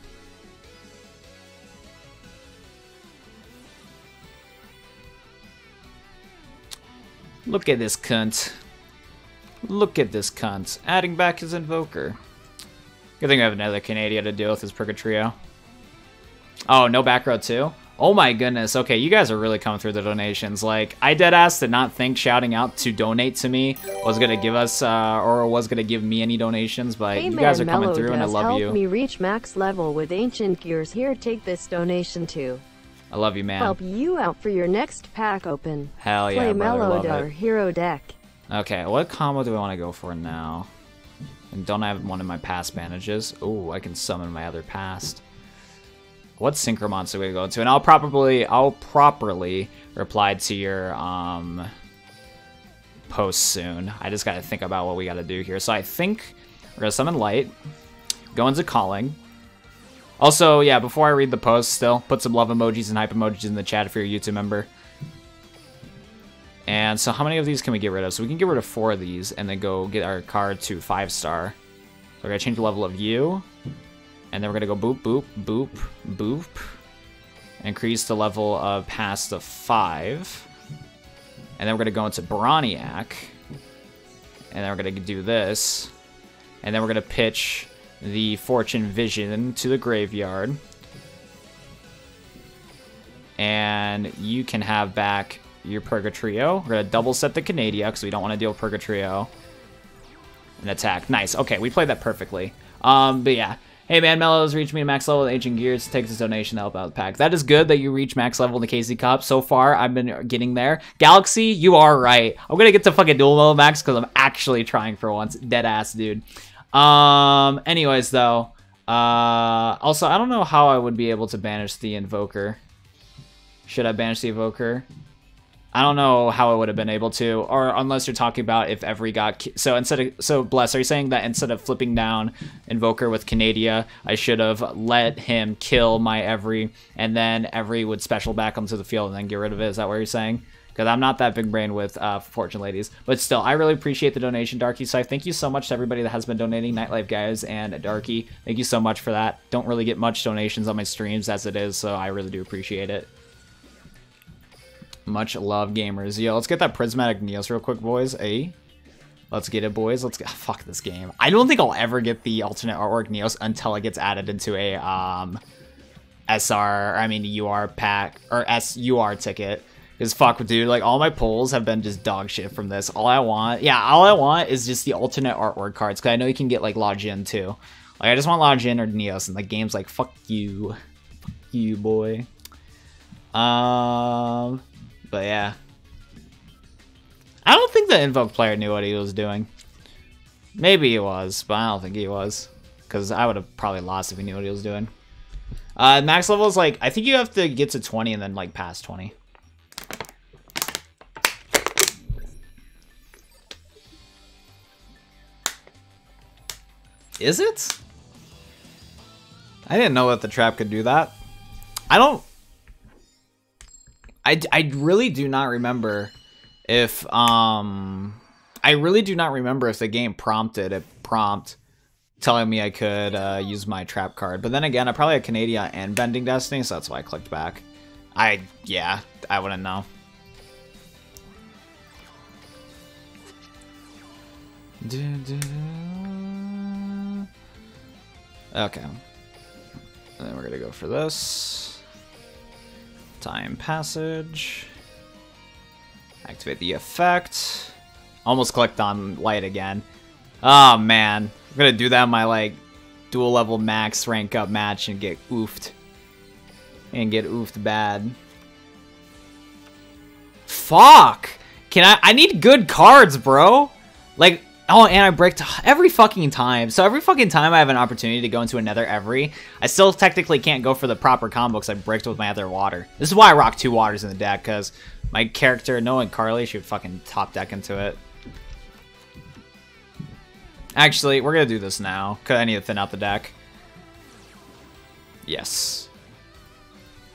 Look at this cunt. Look at this cunt. Adding back his invoker. Good thing I have another Canadian to deal with his Purgatrio. Oh, no back row too? Oh my goodness. Okay, you guys are really coming through the donations. Like, I dead ass did not think shouting out to donate to me was gonna give us uh, or was gonna give me any donations, but Hey you man, guys are coming Mellow through and I love help you. me reach max level with ancient gears. Here, take this donation too. I love you, man. Help you out for your next pack open. Hell yeah, Play love Mellowdar it. hero deck. Okay, what combo do I want to go for now? And don't I have one of my past bandages? Oh, I can summon my other past. What synchro monster we go to? And I'll probably I'll properly reply to your um post soon. I just gotta think about what we gotta do here. So I think we're gonna summon light, go into calling. Also, yeah, before I read the post, still put some love emojis and hype emojis in the chat if you're a YouTube member. And so how many of these can we get rid of? So we can get rid of four of these and then go get our card to five star. So we're gonna change the level of you. And then we're gonna go boop, boop, boop, boop. Increase the level of past to five. And then we're gonna go into Brionac. And then we're gonna do this. And then we're gonna pitch the Fortune Vision to the graveyard. And you can have back your Purgatrio. We're gonna double set the Canadia because we don't want to deal with Purgatrio. And attack. Nice. Okay, we played that perfectly. Um, but yeah. Hey man, Mellows reached me to max level with Ancient Gears. Takes his donation to help out the pack. That is good that you reach max level in the KC Cup. So far, I've been getting there. Galaxy, you are right. I'm gonna get to fucking duel level max because I'm actually trying for once. Dead ass, dude. Um. Anyways, though. Uh. Also, I don't know how I would be able to banish the Invoker. Should I banish the Invoker? I don't know how I would have been able to, or unless you're talking about if every got so instead of so bless. Are you saying that instead of flipping down Invoker with Canadia, I should have let him kill my every, and then every would special back onto the field and then get rid of it? Is that what you're saying? Because I'm not that big brain with uh, Fortune Ladies, but still, I really appreciate the donation, Darky. So I thank you so much to everybody that has been donating, Nightlife guys and Darky. Thank you so much for that. Don't really get much donations on my streams as it is, so I really do appreciate it. Much love, gamers. Yo, let's get that Prismatic Neos real quick, boys. A. Let's get it, boys. Let's get. Fuck this game. I don't think I'll ever get the alternate artwork Neos until it gets added into a um, SR. I mean UR pack or SUR ticket. Because fuck, dude, like all my pulls have been just dog shit from this. All I want, yeah, all I want is just the alternate artwork cards. Because I know you can get like Login too. Like I just want Login or Neos, and the game's like fuck you, fuck you, boy. Um. But yeah. I don't think the Invoke player knew what he was doing. Maybe he was, but I don't think he was. Because I would have probably lost if he knew what he was doing. Uh, max level is like, I think you have to get to 20 and then like past 20. Is it? I didn't know that the trap could do that. I don't I, I really do not remember if um I really do not remember if the game prompted a prompt telling me I could uh, use my trap card. But then again, I probably had Canadia and Bending Destiny, so that's why I clicked back. I yeah, I wouldn't know. Okay. And then we're gonna go for this. Time passage. Activate the effect. Almost clicked on light again. Oh man. I'm gonna do that in my like duel level max rank up match and get oofed. And get oofed bad. Fuck! Can I- I need good cards, bro! Like, Oh, and I bricked every fucking time. So every fucking time I have an opportunity to go into another every, I still technically can't go for the proper combo because I bricked with my other water. This is why I rock two waters in the deck, because my character, knowing Carly, should fucking top deck into it. Actually, we're gonna do this now, because I need to thin out the deck. Yes.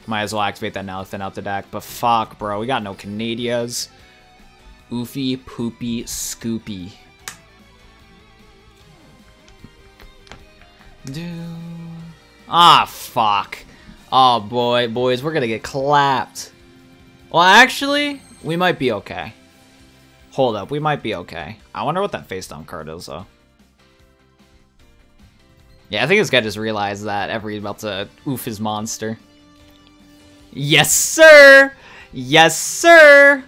Might as well activate that now to thin out the deck, but fuck, bro, we got no Canadias. Oofy, poopy, scoopy. Do. Ah, fuck. Oh, boy, boys, we're gonna get clapped. Well, actually, we might be okay. Hold up, we might be okay. I wonder what that face down card is, though. Yeah, I think this guy just realized that every about to oof his monster. Yes, sir! Yes, sir!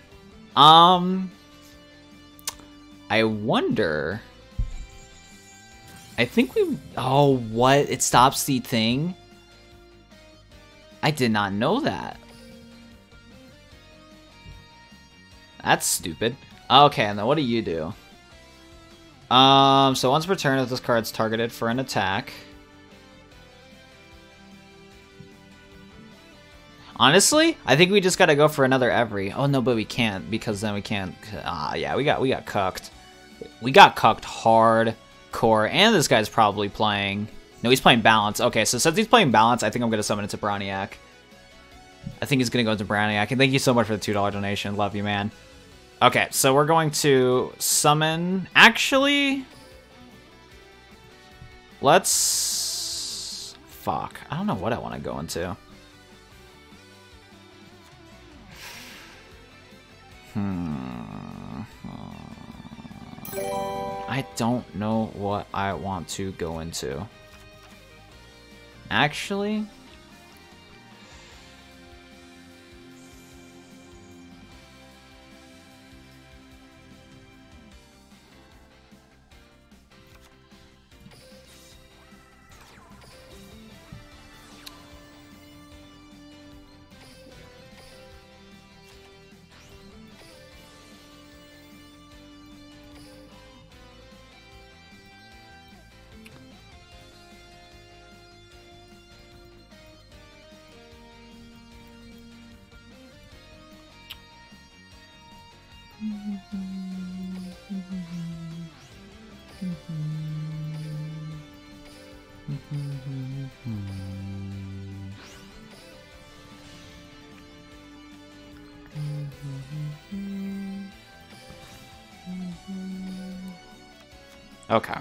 Um... I wonder... I think we... Oh, what? It stops the thing? I did not know that. That's stupid. Okay, and then what do you do? Um, so once per turn, if this card's targeted for an attack... Honestly, I think we just gotta go for another every. Oh no, but we can't because then we can't. Ah, yeah, we got we got cucked. We got cucked hard core, and this guy's probably playing... No, he's playing Balance. Okay, so since he's playing Balance, I think I'm going to summon it to Brionac. I think he's going to go into Brionac. And thank you so much for the $2 donation. Love you, man. Okay, so we're going to summon... Actually... Let's... Fuck. I don't know what I want to go into. Hmm. I don't know what I want to go into. Actually... Okay.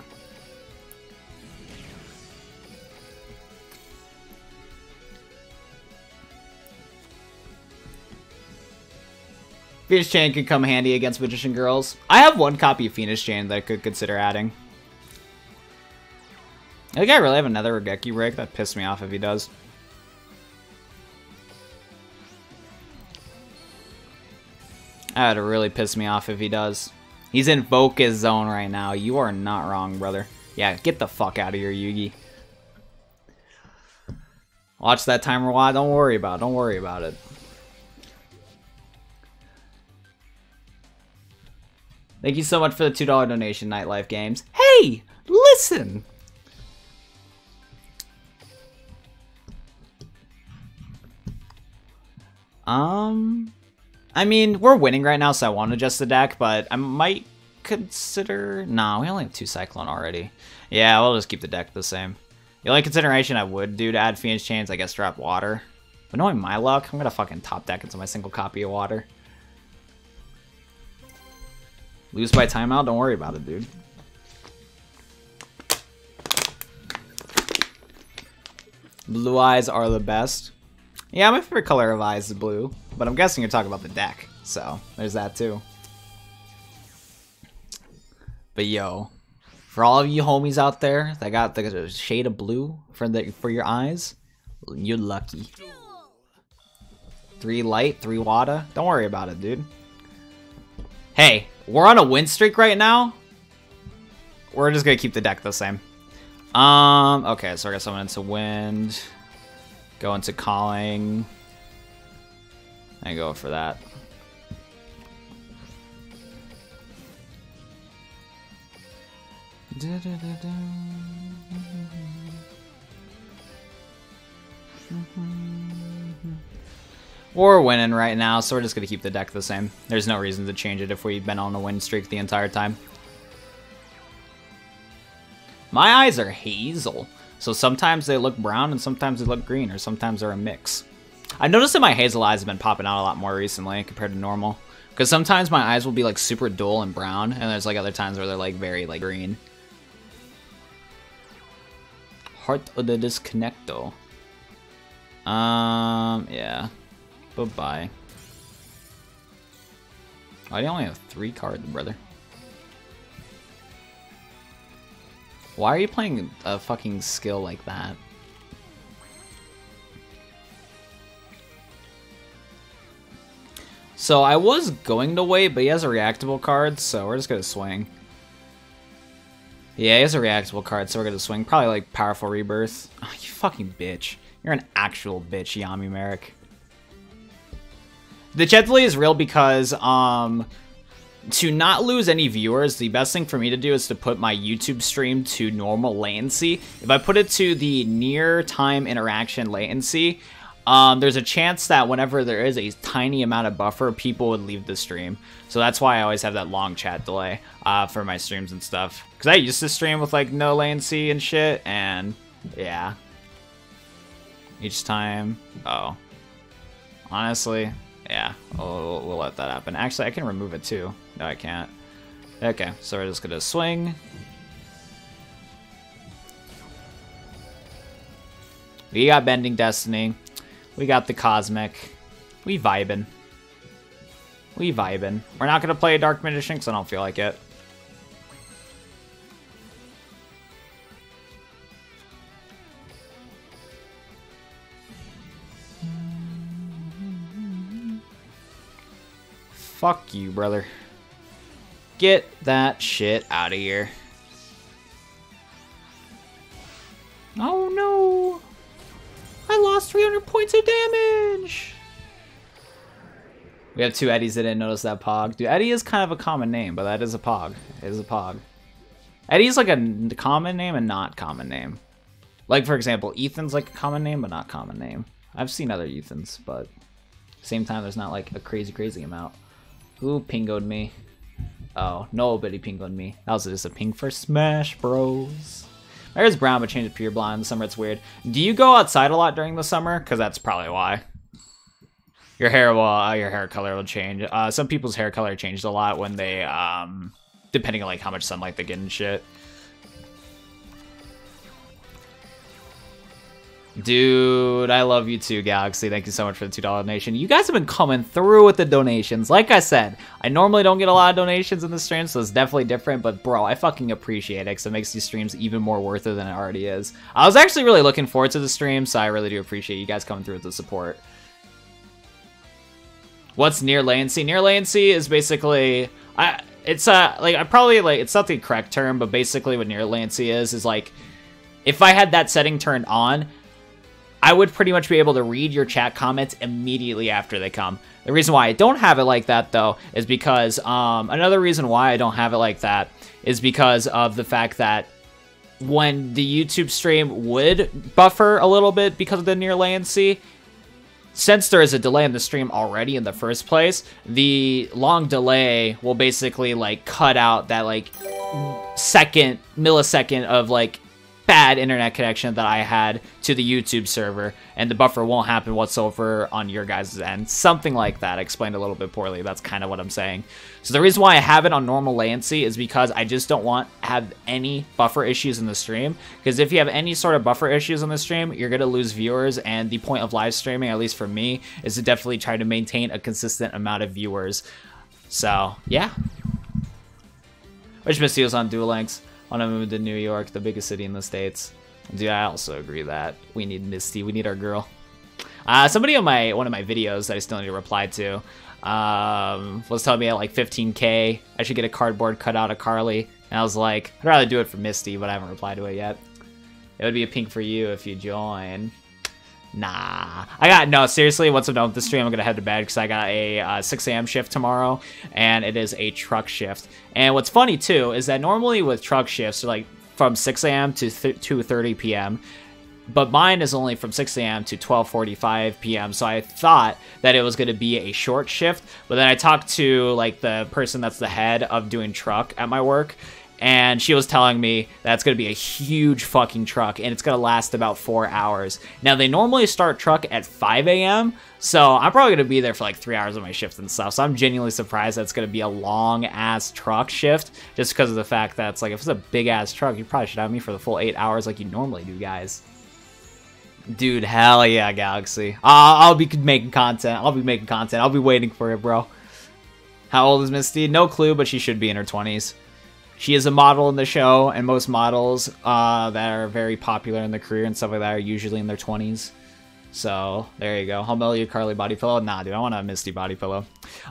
Phoenix Chain could come handy against Magician Girls. I have one copy of Phoenix Chain that I could consider adding. I think I really have another Regeki rig. That pissed me off if he does. That would really piss me off if he does. He's in focus zone right now. You are not wrong, brother. Yeah, get the fuck out of here, Yugi. Watch that timer while. Don't worry about it. Don't worry about it. Thank you so much for the $2 donation, Nightlife Games. Hey, listen! Um, I mean, we're winning right now, so I want to adjust the deck, but I might consider... No, we only have two Cyclone already. Yeah, we'll just keep the deck the same. The only consideration I would do to add Phoenix Chains, I guess drop Water. But knowing my luck, I'm going to fucking top deck into my single copy of Water. Lose by timeout? Don't worry about it, dude. Blue eyes are the best. Yeah, my favorite color of eyes is blue, but I'm guessing you're talking about the deck, so there's that too. But yo, for all of you homies out there that got the shade of blue for the for your eyes, you're lucky. Three light, three wada. Don't worry about it, dude. Hey, we're on a win streak right now. We're just gonna keep the deck the same. Um, okay, so I got someone into wind. Go into calling. And go for that. Da, da, da, we're winning right now, so we're just going to keep the deck the same. There's no reason to change it if we've been on a win streak the entire time. My eyes are hazel. So sometimes they look brown and sometimes they look green, or sometimes they're a mix. I noticed that my hazel eyes have been popping out a lot more recently compared to normal. Because sometimes my eyes will be like super dull and brown, and there's like other times where they're like very like green. Heart of the Disconnecto. Um, yeah. Bye-bye. You only have three cards, brother? Why are you playing a fucking skill like that? So I was going to wait, but he has a reactable card, so we're just gonna swing. Yeah, he has a reactable card, so we're gonna swing. Probably like Powerful Rebirth. Oh, you fucking bitch. You're an actual bitch, Yami Marik. The chat is real because um to not lose any viewers, the best thing for me to do is to put my YouTube stream to normal latency. If I put it to the near time interaction latency, um, there's a chance that whenever there is a tiny amount of buffer, people would leave the stream. So that's why I always have that long chat delay uh, for my streams and stuff. Because I used to stream with like no latency and shit, and yeah. Each time, oh. Honestly, yeah, we'll, we'll let that happen. Actually, I can remove it too. No, I can't. Okay, so we're just gonna swing. We got Bending Destiny. We got the Cosmic. We vibin'. We vibin'. We're not gonna play a Dark Magician because I don't feel like it. Fuck you, brother. Get that shit out of here. Oh no! I lost 300 points of damage! We have two Eddies that didn't notice that Pog. Dude, Eddie is kind of a common name, but that is a Pog. It is a Pog. Eddie's like a common name and not common name. Like, for example, Ethan's like a common name, but not common name. I've seen other Ethans, but same time, there's not like a crazy, crazy amount. Who pingoed me? Oh, nobody pingoed me. That was just a ping for Smash Bros. Hair's brown, but changed to pure blonde. In the summer, it's weird. Do you go outside a lot during the summer? Because that's probably why. Your hair will, uh, your hair color will change. Uh, some people's hair color changed a lot when they, um, depending on like how much sunlight they get and shit. Dude, I love you too, Galaxy. Thank you so much for the $2 donation. You guys have been coming through with the donations. Like I said, I normally don't get a lot of donations in the stream, so it's definitely different. But bro, I fucking appreciate it because it makes these streams even more worth it than it already is. I was actually really looking forward to the stream, so I really do appreciate you guys coming through with the support. What's near latency? Near latency is basically... I, it's uh like I probably like it's not the correct term, but basically what near latency is is like if I had that setting turned on, I would pretty much be able to read your chat comments immediately after they come. The reason why I don't have it like that, though, is because um, another reason why I don't have it like that is because of the fact that when the YouTube stream would buffer a little bit because of the near latency, since there is a delay in the stream already in the first place, the long delay will basically like cut out that like second millisecond of like bad internet connection that I had to the YouTube server, and the buffer won't happen whatsoever on your guys' end. Something like that, explained a little bit poorly. That's kind of what I'm saying. So the reason why I have it on normal latency is because I just don't want have any buffer issues in the stream. Because if you have any sort of buffer issues in the stream, you're going to lose viewers, and the point of live streaming, at least for me, is to definitely try to maintain a consistent amount of viewers. So, yeah. Wish Misty was on Duel Links want to move to New York, the biggest city in the States. Dude, I also agree that we need Misty. We need our girl. Uh, somebody on my one of my videos that I still need to reply to um, was telling me at like 15k I should get a cardboard cutout of Carly, and I was like, I'd rather do it for Misty, but I haven't replied to it yet. It would be a pink for you if you join. Nah, I got no. Seriously, once I'm done with the stream? I'm gonna head to bed because I got a uh, 6 a.m. shift tomorrow, and it is a truck shift. And what's funny too is that normally with truck shifts, like from 6 a.m. to 2:30 p.m. But mine is only from 6 a.m. to 12:45 p.m. So I thought that it was going to be a short shift, but then I talked to like the person that's the head of doing truck at my work, and she was telling me that's going to be a huge fucking truck and it's going to last about four hours. Now, they normally start truck at 5 a.m., so I'm probably going to be there for like three hours of my shift and stuff. So I'm genuinely surprised that's going to be a long ass truck shift just because of the fact that it's like if it's a big ass truck, you probably should have me for the full eight hours like you normally do, guys. Dude, hell yeah, Galaxy. Uh, I'll be making content. I'll be making content. I'll be waiting for it, bro. How old is Misty? No clue, but she should be in her 20s. She is a model in the show, and most models uh, that are very popular in their career and stuff like that are usually in their 20s. So there you go. You Carly body pillow. Nah, dude, I want a Misty body pillow.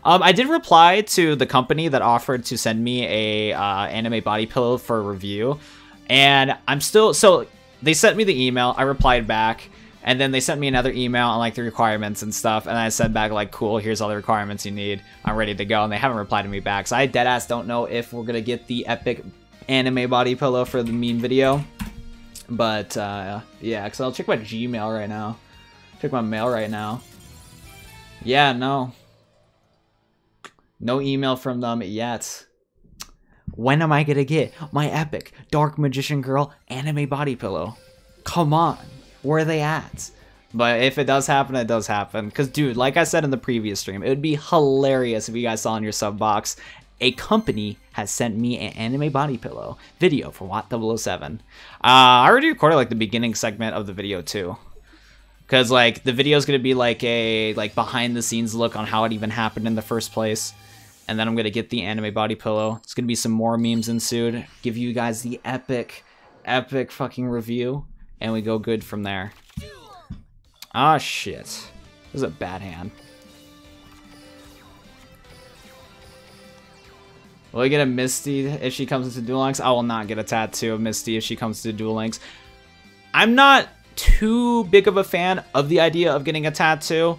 Um, I did reply to the company that offered to send me a uh, anime body pillow for review, and I'm still so they sent me the email. I replied back, and then they sent me another email on like the requirements and stuff. And I said back like, cool, here's all the requirements you need. I'm ready to go. And they haven't replied to me back. So I deadass don't know if we're gonna get the epic anime body pillow for the meme video. But uh, yeah, because I'll check my Gmail right now. Check my mail right now. Yeah, no. No email from them yet. When am I gonna get my epic Dark Magician Girl anime body pillow? Come on where are they at? But if it does happen, it does happen. Because, dude, like I said in the previous stream, it would be hilarious if you guys saw in your sub box, a company has sent me an anime body pillow video for wat007. Uh, I already recorded, like, the beginning segment of the video, too. Because, like, the video is going to be, like, a, like, behind-the-scenes look on how it even happened in the first place. And then I'm going to get the anime body pillow. It's going to be some more memes ensued. Give you guys the epic, epic fucking review and we go good from there. Ah, shit. This is a bad hand. Will I get a Misty if she comes into Duel Links? I will not get a tattoo of Misty if she comes to Duel Links. I'm not too big of a fan of the idea of getting a tattoo,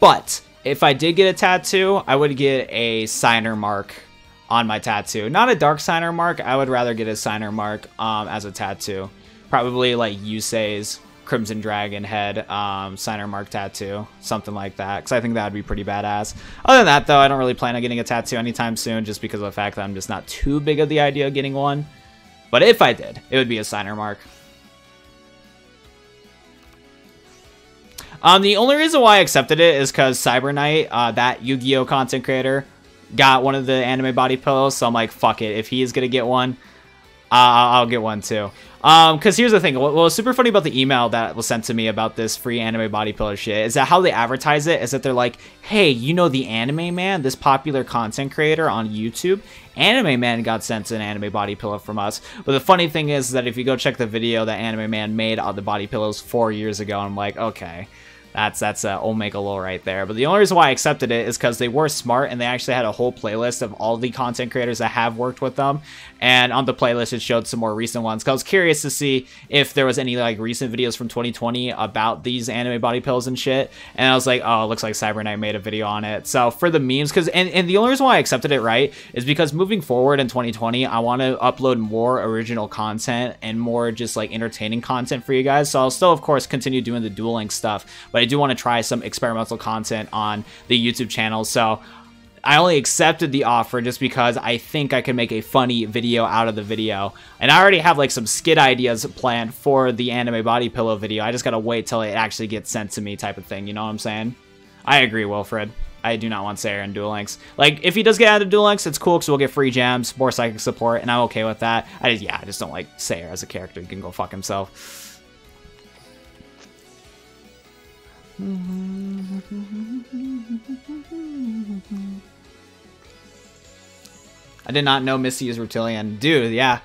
but if I did get a tattoo, I would get a signer mark on my tattoo. Not a dark signer mark, I would rather get a signer mark um, as a tattoo. Probably like Yusei's Crimson Dragon head um, signer mark tattoo, something like that, because I think that would be pretty badass. Other than that, though, I don't really plan on getting a tattoo anytime soon, just because of the fact that I'm just not too big of the idea of getting one. But if I did, it would be a signer mark. Um, the only reason why I accepted it is because Cyber Knight, uh, that Yu-Gi-Oh content creator, got one of the anime body pillows, so I'm like, fuck it. If he is gonna get one, Uh, I'll get one too. Um, because here's the thing. What, what was super funny about the email that was sent to me about this free anime body pillow shit is that how they advertise it is that they're like, hey, you know the Anime Man, this popular content creator on YouTube. Anime Man got sent an anime body pillow from us. But the funny thing is that if you go check the video that Anime Man made on the body pillows four years ago, I'm like, okay. That's that's a Omega Low right there. But the only reason why I accepted it is because they were smart and they actually had a whole playlist of all the content creators that have worked with them. And on the playlist, it showed some more recent ones. Cause I was curious to see if there was any like recent videos from 2020 about these anime body pills and shit. And I was like, oh, it looks like Cyber Knight made a video on it. So for the memes, because and, and the only reason why I accepted it right is because moving forward in 2020, I want to upload more original content and more just like entertaining content for you guys. So I'll still, of course, continue doing the dueling stuff, but I do want to try some experimental content on the YouTube channel. So I only accepted the offer just because I think I can make a funny video out of the video. And I already have like some skit ideas planned for the anime body pillow video. I just gotta wait till it actually gets sent to me type of thing, you know what I'm saying? I agree, Wilfred. I do not want Sayer in Duel Links. Like, if he does get added to Duel Links, it's cool because we'll get free gems, more psychic support, and I'm okay with that. I just, yeah, I just don't like Sayer as a character. He can go fuck himself. I did not know Misty is reptilian. Dude, yeah.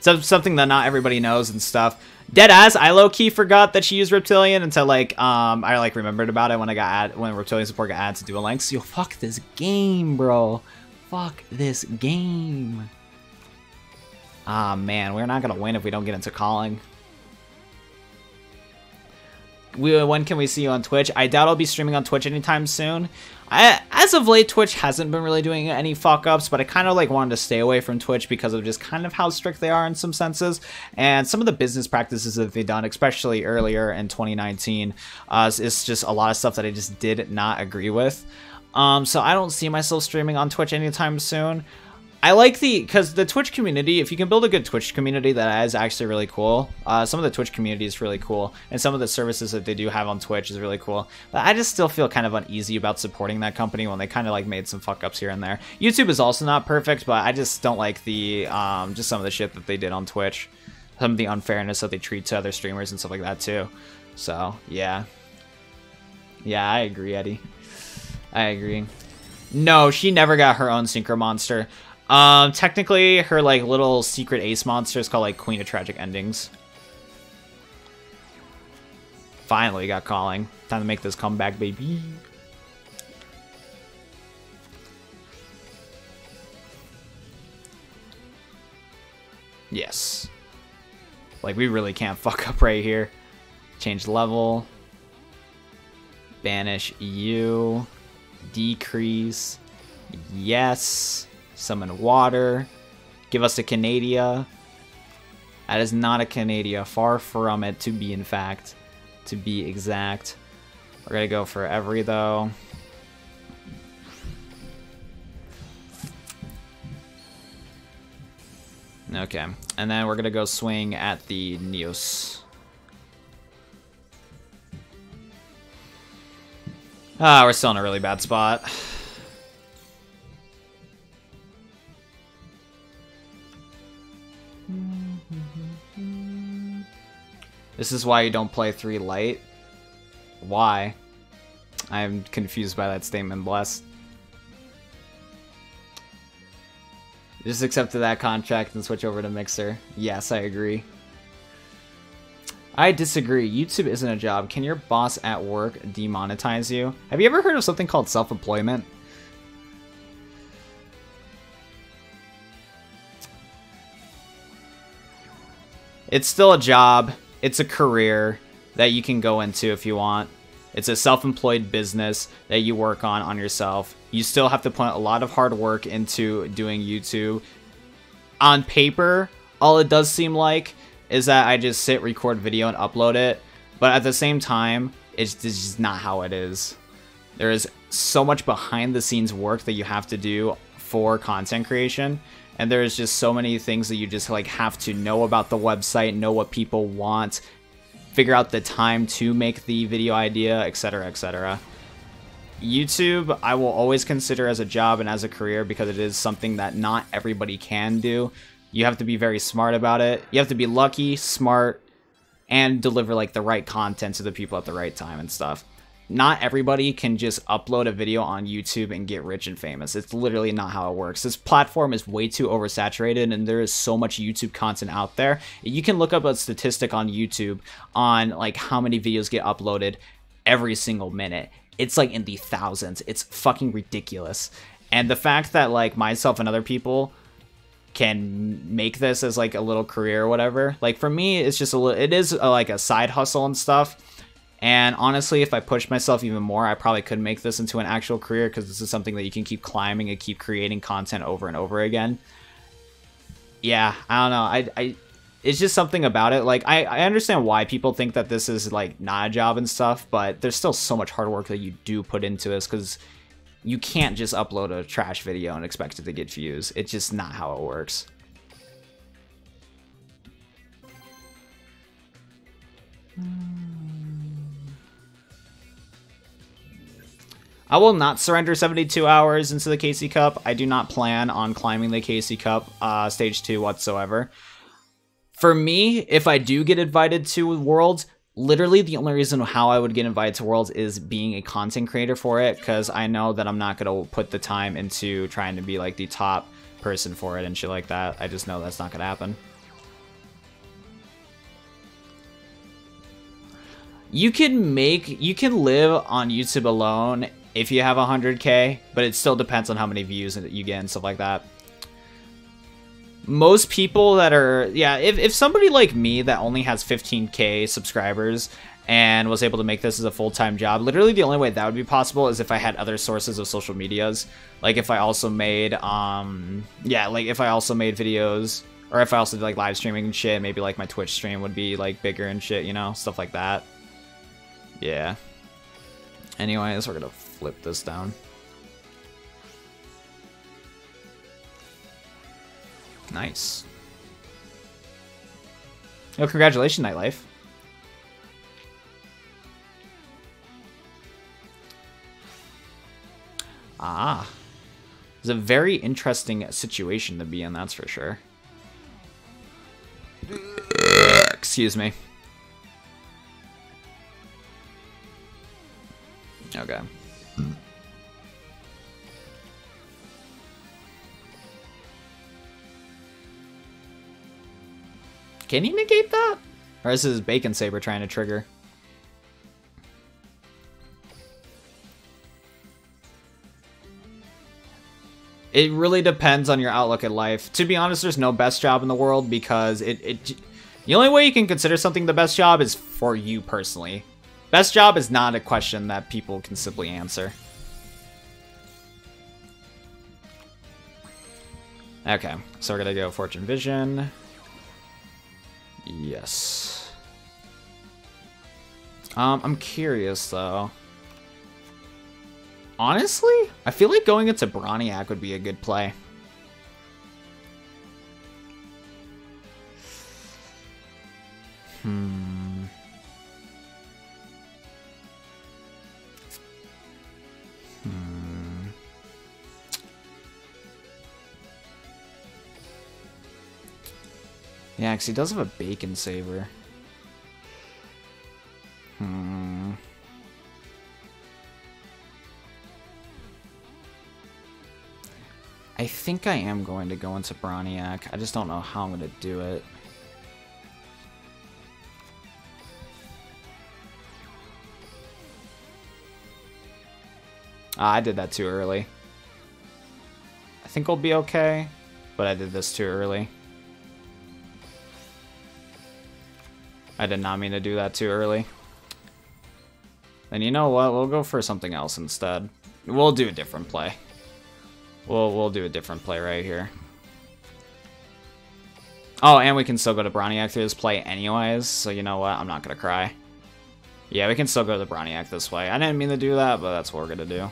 So, something that not everybody knows and stuff. Dead ass, I low key forgot that she used reptilian until like um I like remembered about it when I got when reptilian support got added to Duel Links. Yo, fuck this game, bro. Fuck this game. Ah man, we're not gonna win if we don't get into calling we, when can we see you on Twitch? I doubt I'll be streaming on Twitch anytime soon. I, as of late, Twitch hasn't been really doing any fuck ups, but I kind of like wanted to stay away from Twitch because of just kind of how strict they are in some senses, and some of the business practices that they've done, especially earlier in 2019, uh, is just a lot of stuff that I just did not agree with. Um, so I don't see myself streaming on Twitch anytime soon. I like the because the Twitch community. If you can build a good Twitch community, that is actually really cool. Uh, some of the Twitch community is really cool, and some of the services that they do have on Twitch is really cool. But I just still feel kind of uneasy about supporting that company when they kind of like made some fuck ups here and there. YouTube is also not perfect, but I just don't like the um, just some of the shit that they did on Twitch, some of the unfairness that they treat to other streamers and stuff like that too. So yeah, yeah, I agree, Eddie. I agree. No, she never got her own synchro monster. Um, technically, her like little secret ace monster is called like Queen of Tragic Endings. Finally got calling. Time to make this comeback, baby. Yes. Like, we really can't fuck up right here. Change level. Banish you. Decrease. Yes. Summon water. Give us a Canadia. That is not a Canadia. Far from it to be, in fact. To be exact. We're to go for every, though. Okay. And then we're to go swing at the Neos. Ah, we're still in a really bad spot. This is why you don't play 3 light? Why? I'm confused by that statement, bless. Just accepted that contract and switch over to Mixer. Yes, I agree. I disagree. YouTube isn't a job. Can your boss at work demonetize you? Have you ever heard of something called self-employment? It's still a job it's a career that you can go into if you want. It's a self-employed business that you work on on yourself. You still have to put a lot of hard work into doing YouTube. On paper, all it does seem like is that I just sit, record video, and upload it. But at the same time, it's just not how it is. There is so much behind the scenes work that you have to do for content creation and there's just so many things that you just like have to know about the website, know what people want, figure out the time to make the video idea, etc., etc. YouTube, I will always consider as a job and as a career because it is something that not everybody can do. You have to be very smart about it. You have to be lucky, smart, and deliver like the right content to the people at the right time and stuff. Not everybody can just upload a video on YouTube and get rich and famous. It's literally not how it works. This platform is way too oversaturated and there is so much YouTube content out there. You can look up a statistic on YouTube on like how many videos get uploaded every single minute. It's like in the thousands. It's fucking ridiculous. And the fact that like myself and other people can make this as like a little career or whatever. Like for me, it's just a little, it is a, like a side hustle and stuff. And honestly, if I push myself even more, I probably could make this into an actual career because this is something that you can keep climbing and keep creating content over and over again. Yeah, I don't know. I, I it's just something about it. Like I, I understand why people think that this is like not a job and stuff, but there's still so much hard work that you do put into this because you can't just upload a trash video and expect it to get views. It's just not how it works. Mm. I will not surrender 72 hours into the KC Cup. I do not plan on climbing the KC Cup uh, stage 2 whatsoever. For me, if I do get invited to Worlds, literally the only reason how I would get invited to Worlds is being a content creator for it because I know that I'm not going to put the time into trying to be like the top person for it and shit like that. I just know that's not going to happen. You can make, you can live on YouTube alone if you have 100k, but it still depends on how many views you get and stuff like that. Most people that are yeah if, if somebody like me that only has 15k subscribers and was able to make this as a full-time job literally the only way that would be possible is if i had other sources of social medias. Like if i also made um yeah like if i also made videos or if i also did like live streaming and shit maybe like my twitch stream would be like bigger and shit you know stuff like that. Yeah. Anyways we're gonna flip this down Nice. Oh, congratulations, Nightlife. Ah. It's a very interesting situation to be in, that's for sure. Excuse me. Okay. Can he negate that? Or is his Bacon Saber trying to trigger? It really depends on your outlook at life. To be honest, there's no best job in the world because it, it the only way you can consider something the best job is for you personally. Best job is not a question that people can simply answer. Okay, so we're gonna go Fortune Vision. Yes. Um, I'm curious, though. Honestly, I feel like going into Brionac would be a good play. Hmm. Hmm. Yeah, because he does have a bacon saber. Hmm. I think I am going to go into Brionac. I just don't know how I'm going to do it. Ah, I did that too early. I think we'll be okay, but I did this too early. I did not mean to do that too early. And you know what? We'll go for something else instead. We'll do a different play. We'll we'll do a different play right here. Oh, and we can still go to Brionac through this play anyways, so you know what? I'm not gonna cry. Yeah, we can still go to the Brionac this way. I didn't mean to do that, but that's what we're gonna do.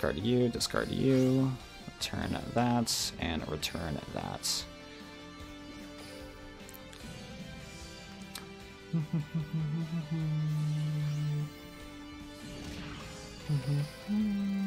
Discard you, discard you, return that, and return that.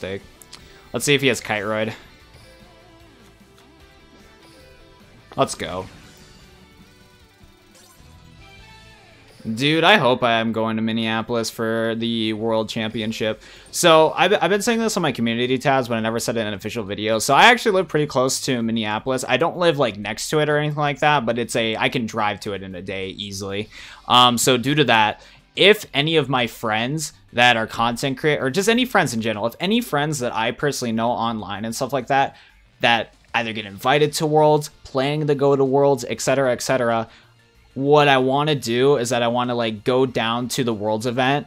mistake. Let's see if he has Kite Ride. Let's go. Dude, I hope I am going to Minneapolis for the World Championship. So, I've, I've been saying this on my community tabs, but I never said it in an official video. So, I actually live pretty close to Minneapolis. I don't live, like, next to it or anything like that, but it's a, I can drive to it in a day easily. Um, so, due to that, if any of my friends that are content create or just any friends in general, if any friends that I personally know online and stuff like that, that either get invited to Worlds, planning to go to Worlds, etc., etc., what I want to do is that I want to like go down to the Worlds event,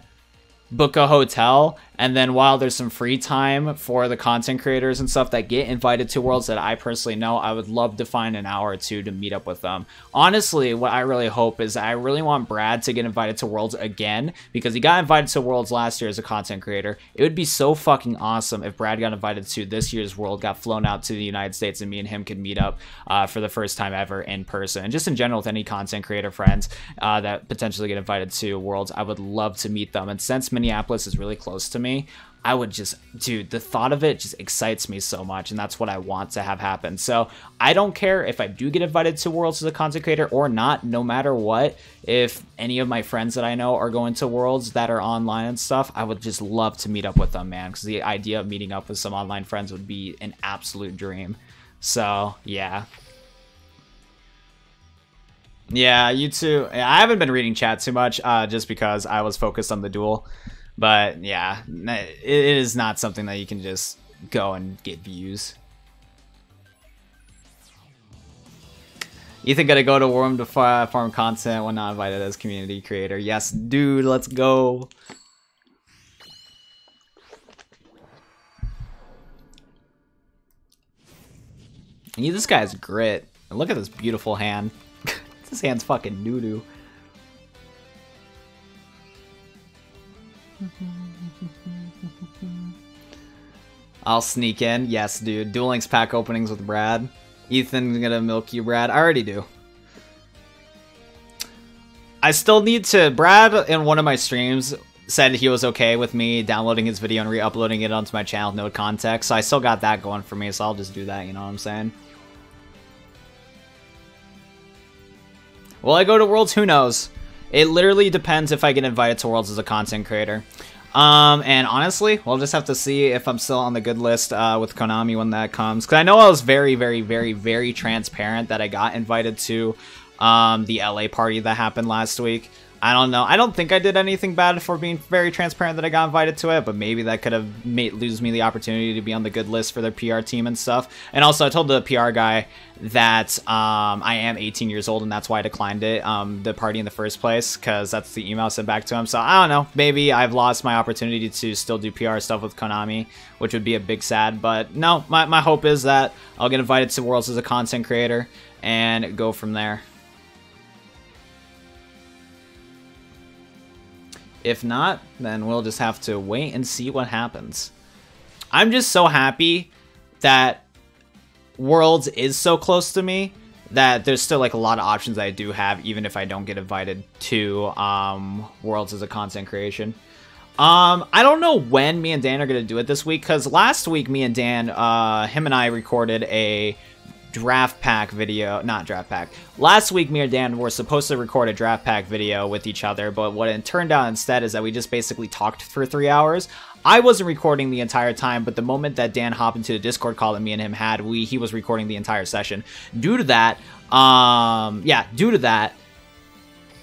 book a hotel, and then while there's some free time for the content creators and stuff that get invited to Worlds that I personally know, I would love to find an hour or two to meet up with them. Honestly, what I really hope is I really want Brad to get invited to Worlds again because he got invited to Worlds last year as a content creator. It would be so fucking awesome if Brad got invited to this year's World, got flown out to the United States, and me and him could meet up uh, for the first time ever in person. And just in general with any content creator friends uh, that potentially get invited to Worlds, I would love to meet them. And since Minneapolis is really close to me, I would just, dude, the thought of it just excites me so much, and that's what I want to have happen. So I don't care if I do get invited to Worlds as a content creator or not, no matter what. If any of my friends that I know are going to Worlds that are online and stuff, I would just love to meet up with them, man, because the idea of meeting up with some online friends would be an absolute dream. So, yeah. Yeah, you too. I haven't been reading chat too much, uh, just because I was focused on the duel. But yeah, it is not something that you can just go and get views. Ethan gotta go to Worm to farm content when not invited as community creator. Yes, dude, let's go. Yeah, this guy's grit. And look at this beautiful hand. this hand's fucking doo-doo. I'll sneak in. Yes, dude. Duel Links pack openings with Brad. Ethan's gonna milk you, Brad. I already do. I still need to... Brad, in one of my streams, said he was okay with me downloading his video and re-uploading it onto my channel with no context, so I still got that going for me, so I'll just do that, you know what I'm saying? Will I go to Worlds? Who knows? It literally depends if I get invited to Worlds as a content creator. Um, and honestly, we'll just have to see if I'm still on the good list uh, with Konami when that comes. Because I know I was very, very, very, very transparent that I got invited to um, the LA party that happened last week. I don't know. I don't think I did anything bad for being very transparent that I got invited to it, but maybe that could have made lose me the opportunity to be on the good list for their PR team and stuff. And also, I told the PR guy that um, I am 18 years old, and that's why I declined it, um, the party in the first place, because that's the email sent back to him. So I don't know. Maybe I've lost my opportunity to still do PR stuff with Konami, which would be a big sad. But no, my, my hope is that I'll get invited to Worlds as a content creator and go from there. If not, then we'll just have to wait and see what happens. I'm just so happy that Worlds is so close to me that there's still like a lot of options I do have even if I don't get invited to um, Worlds as a content creation. Um, I don't know when me and Dan are going to do it this week because last week me and Dan, uh, him and I recorded a draft pack video, not draft pack. Last week, me and Dan were supposed to record a draft pack video with each other, but what it turned out instead is that we just basically talked for three hours. I wasn't recording the entire time, but the moment that Dan hopped into the Discord call that me and him had, we he was recording the entire session. Due to that, um, yeah, due to that,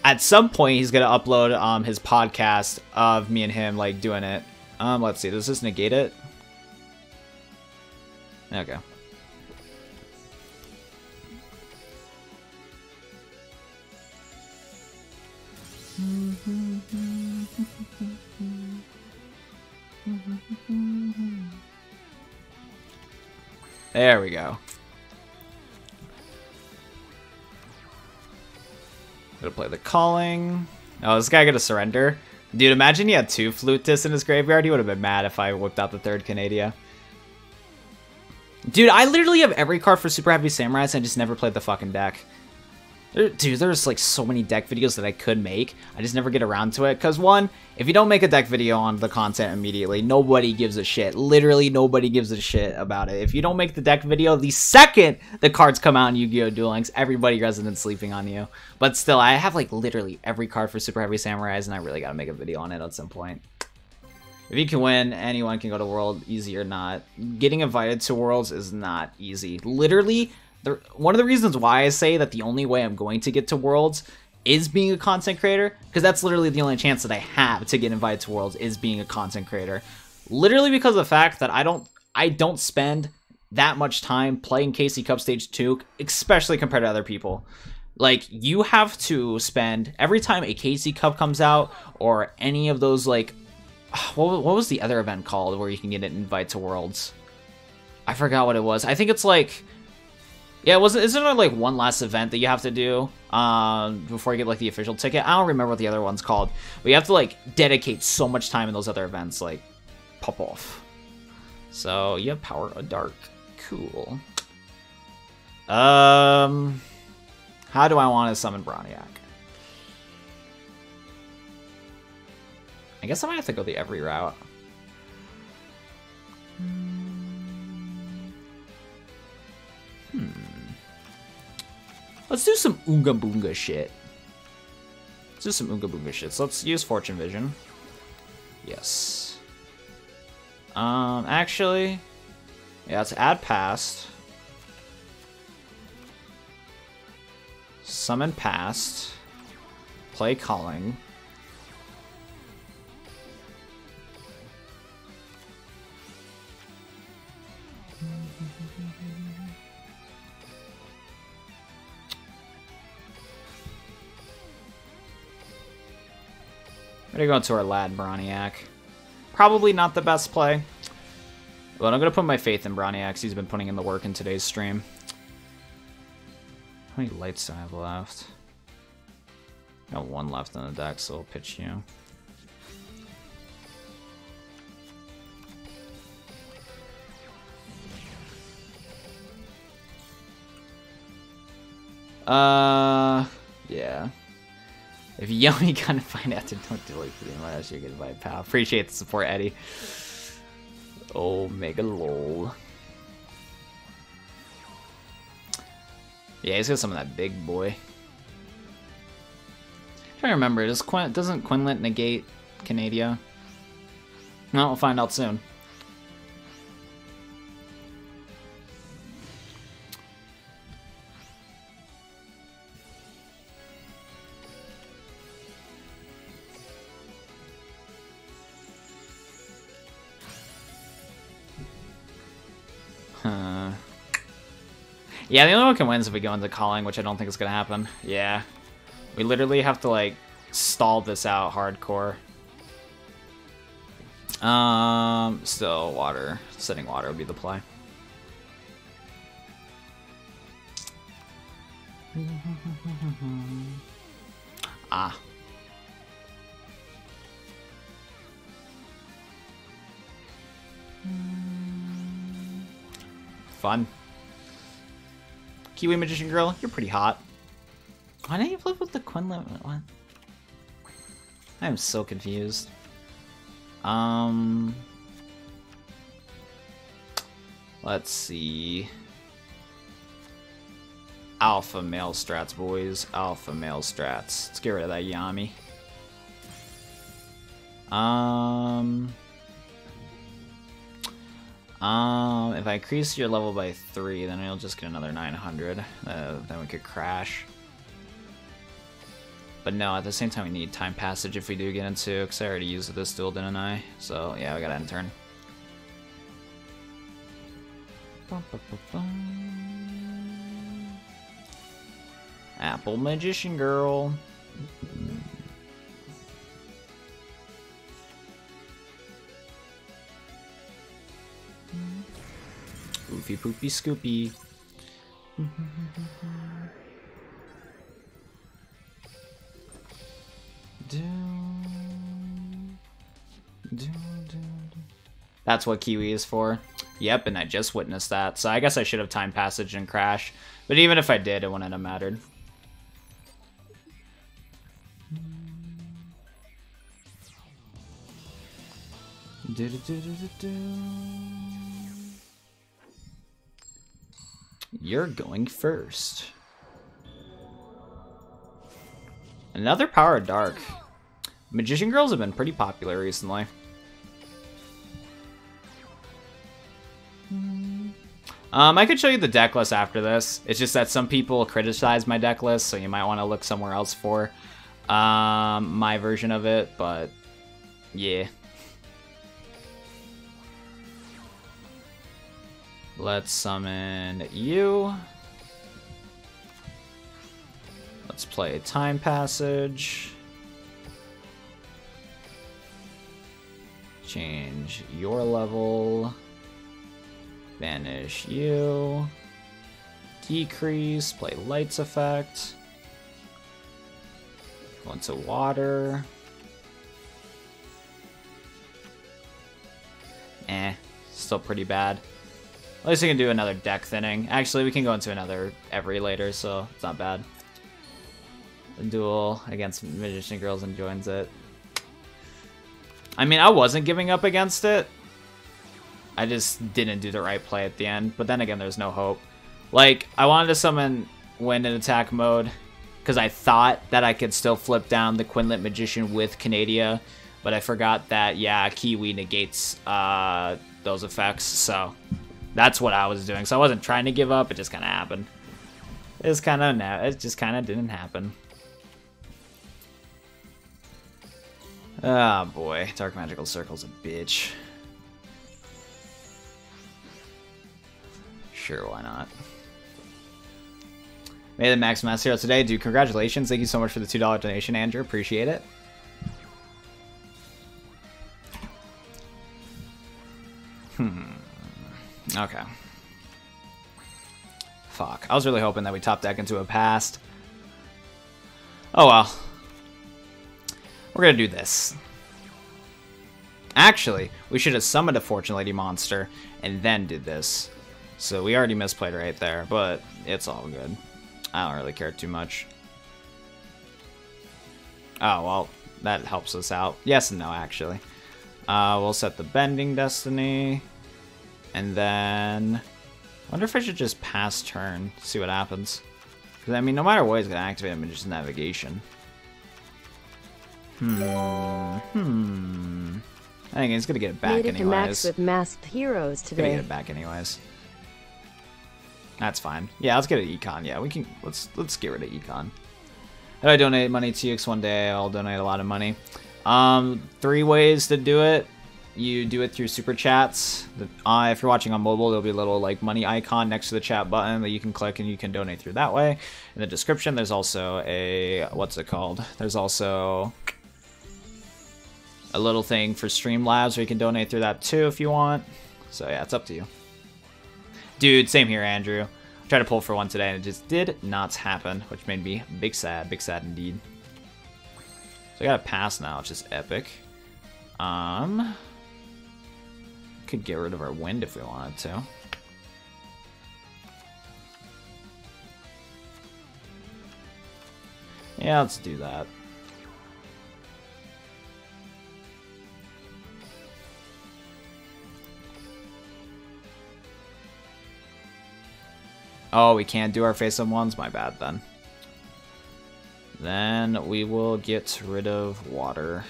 at some point he's gonna upload um his podcast of me and him like doing it. Um, let's see, does this negate it? Okay. There we go. Gonna play the calling. Oh, this guy gonna surrender? Dude, imagine he had two Flutists in his graveyard. He would have been mad if I whipped out the third Canadia. Dude, I literally have every card for Super Heavy Samurai, and I just never played the fucking deck. Dude, there's like so many deck videos that I could make. I just never get around to it. Because one, if you don't make a deck video on the content immediately, nobody gives a shit. Literally nobody gives a shit about it. If you don't make the deck video the second the cards come out in Yu-Gi-Oh! Duel Links, everybody resident sleeping on you. But still, I have like literally every card for Super Heavy Samurais and I really gotta make a video on it at some point. If you can win, anyone can go to World, easy or not. Getting invited to Worlds is not easy. Literally, the, one of the reasons why I say that the only way I'm going to get to Worlds is being a content creator, because that's literally the only chance that I have to get invited to Worlds is being a content creator. Literally because of the fact that I don't I don't spend that much time playing KC Cup Stage 2, especially compared to other people. Like, you have to spend every time a KC Cup comes out, or any of those, like, what, what was the other event called where you can get an invite to Worlds? I forgot what it was. I think it's like yeah, wasn't isn't there like one last event that you have to do um before you get like the official ticket? I don't remember what the other one's called. But you have to like dedicate so much time in those other events, like pop off. So you have power of dark. Cool. Um how do I want to summon Brionac? I guess I might have to go the every route. Hmm. Let's do some Oonga Boonga shit. Let's do some Oonga Boonga shit. So let's use Fortune Vision. Yes. Um, actually, yeah, let's add past. Summon past. Play calling. We're gonna go into our lad Brionac. Probably not the best play. But I'm gonna put my faith in Brionac he's been putting in the work in today's stream. How many lights do I have left? Got one left on the deck, so I'll pitch you. Uh, yeah. If you yell me gonna find out, to don't delete the game. That's your goodbye, pal. Appreciate the support, Eddie. Oh, mega lol. Yeah, he's got some of that big boy. I'm trying to remember, does Quin doesn't Quintet negate Canadia? No, we'll find out soon. Yeah, the only one can win is if we go into calling, which I don't think is gonna happen. Yeah. We literally have to, like, stall this out hardcore. Um, still water. Setting water would be the play. ah. Fun. Kiwi Magician Girl, you're pretty hot. Why didn't you flip with the Quintet one? I am so confused. Um, let's see. Alpha male strats, boys. Alpha male strats. Let's get rid of that Yami. Um, um, if I increase your level by three, then you'll just get another 900. Uh, then we could crash. But no, at the same time, we need time passage if we do get into, because I already used this duel, didn't I? So, yeah, we gotta end turn. Apple Magician Girl. Oofy poopy scoopy. That's what Kiwi is for. Yep, and I just witnessed that. So I guess I should have time passage and crash. But even if I did, it wouldn't have mattered. Do, do, do, You're going first. Another Power of Dark. Magician Girls have been pretty popular recently. Um, I could show you the deck list after this. It's just that some people criticize my deck list, so you might want to look somewhere else for um, my version of it, but yeah. Let's summon you. Let's play Time Passage. Change your level. Banish you. Decrease, play Lights effect. Go into water. Eh, still pretty bad. At least we can do another deck thinning. Actually, we can go into another every later, so it's not bad. The duel against Magician Girls and joins it. I mean, I wasn't giving up against it. I just didn't do the right play at the end. But then again, there's no hope. Like, I wanted to summon Wind in attack mode because I thought that I could still flip down the Quintet Magician with Canadia, but I forgot that, yeah, Kiwi negates uh, those effects, so that's what I was doing. So I wasn't trying to give up, it just kind of happened. It's kind of, now. it just kind of didn't happen. Ah, oh, boy. Dark Magical Circle's a bitch. Sure, why not? May the Max Mass Hero today. Dude, congratulations. Thank you so much for the $2 donation, Andrew. Appreciate it. Hmm. Okay. Fuck. I was really hoping that we top deck into a past. Oh well. We're gonna do this. Actually, we should have summoned a Fortune Lady monster and then did this. So we already misplayed right there, but it's all good. I don't really care too much. Oh, well, that helps us out. Yes and no, actually. Uh, we'll set the Bending Destiny. And then... I wonder if I should just pass turn, see what happens. Because, I mean, no matter what, he's going to activate him in just Navigation. Hmm. Hmm. I think he's going to get it back Made it anyways. to max with masked heroes He's gonna get it back anyways. That's fine. Yeah, let's get an econ. Yeah, we can. Let's let's get rid of econ. If I donate money to UX one day, I'll donate a lot of money. Um, three ways to do it. You do it through super chats. Uh, if you're watching on mobile, there'll be a little like money icon next to the chat button that you can click and you can donate through that way. In the description, there's also a what's it called? There's also a little thing for Streamlabs where you can donate through that too if you want. So yeah, it's up to you. Dude, same here, Andrew. I tried to pull for one today and it just did not happen, which made me big sad, big sad indeed. So I got a pass now, which is epic. Um, could get rid of our wind if we wanted to. Yeah, let's do that. Oh, we can't do our face-up ones? My bad, then. Then we will get rid of water.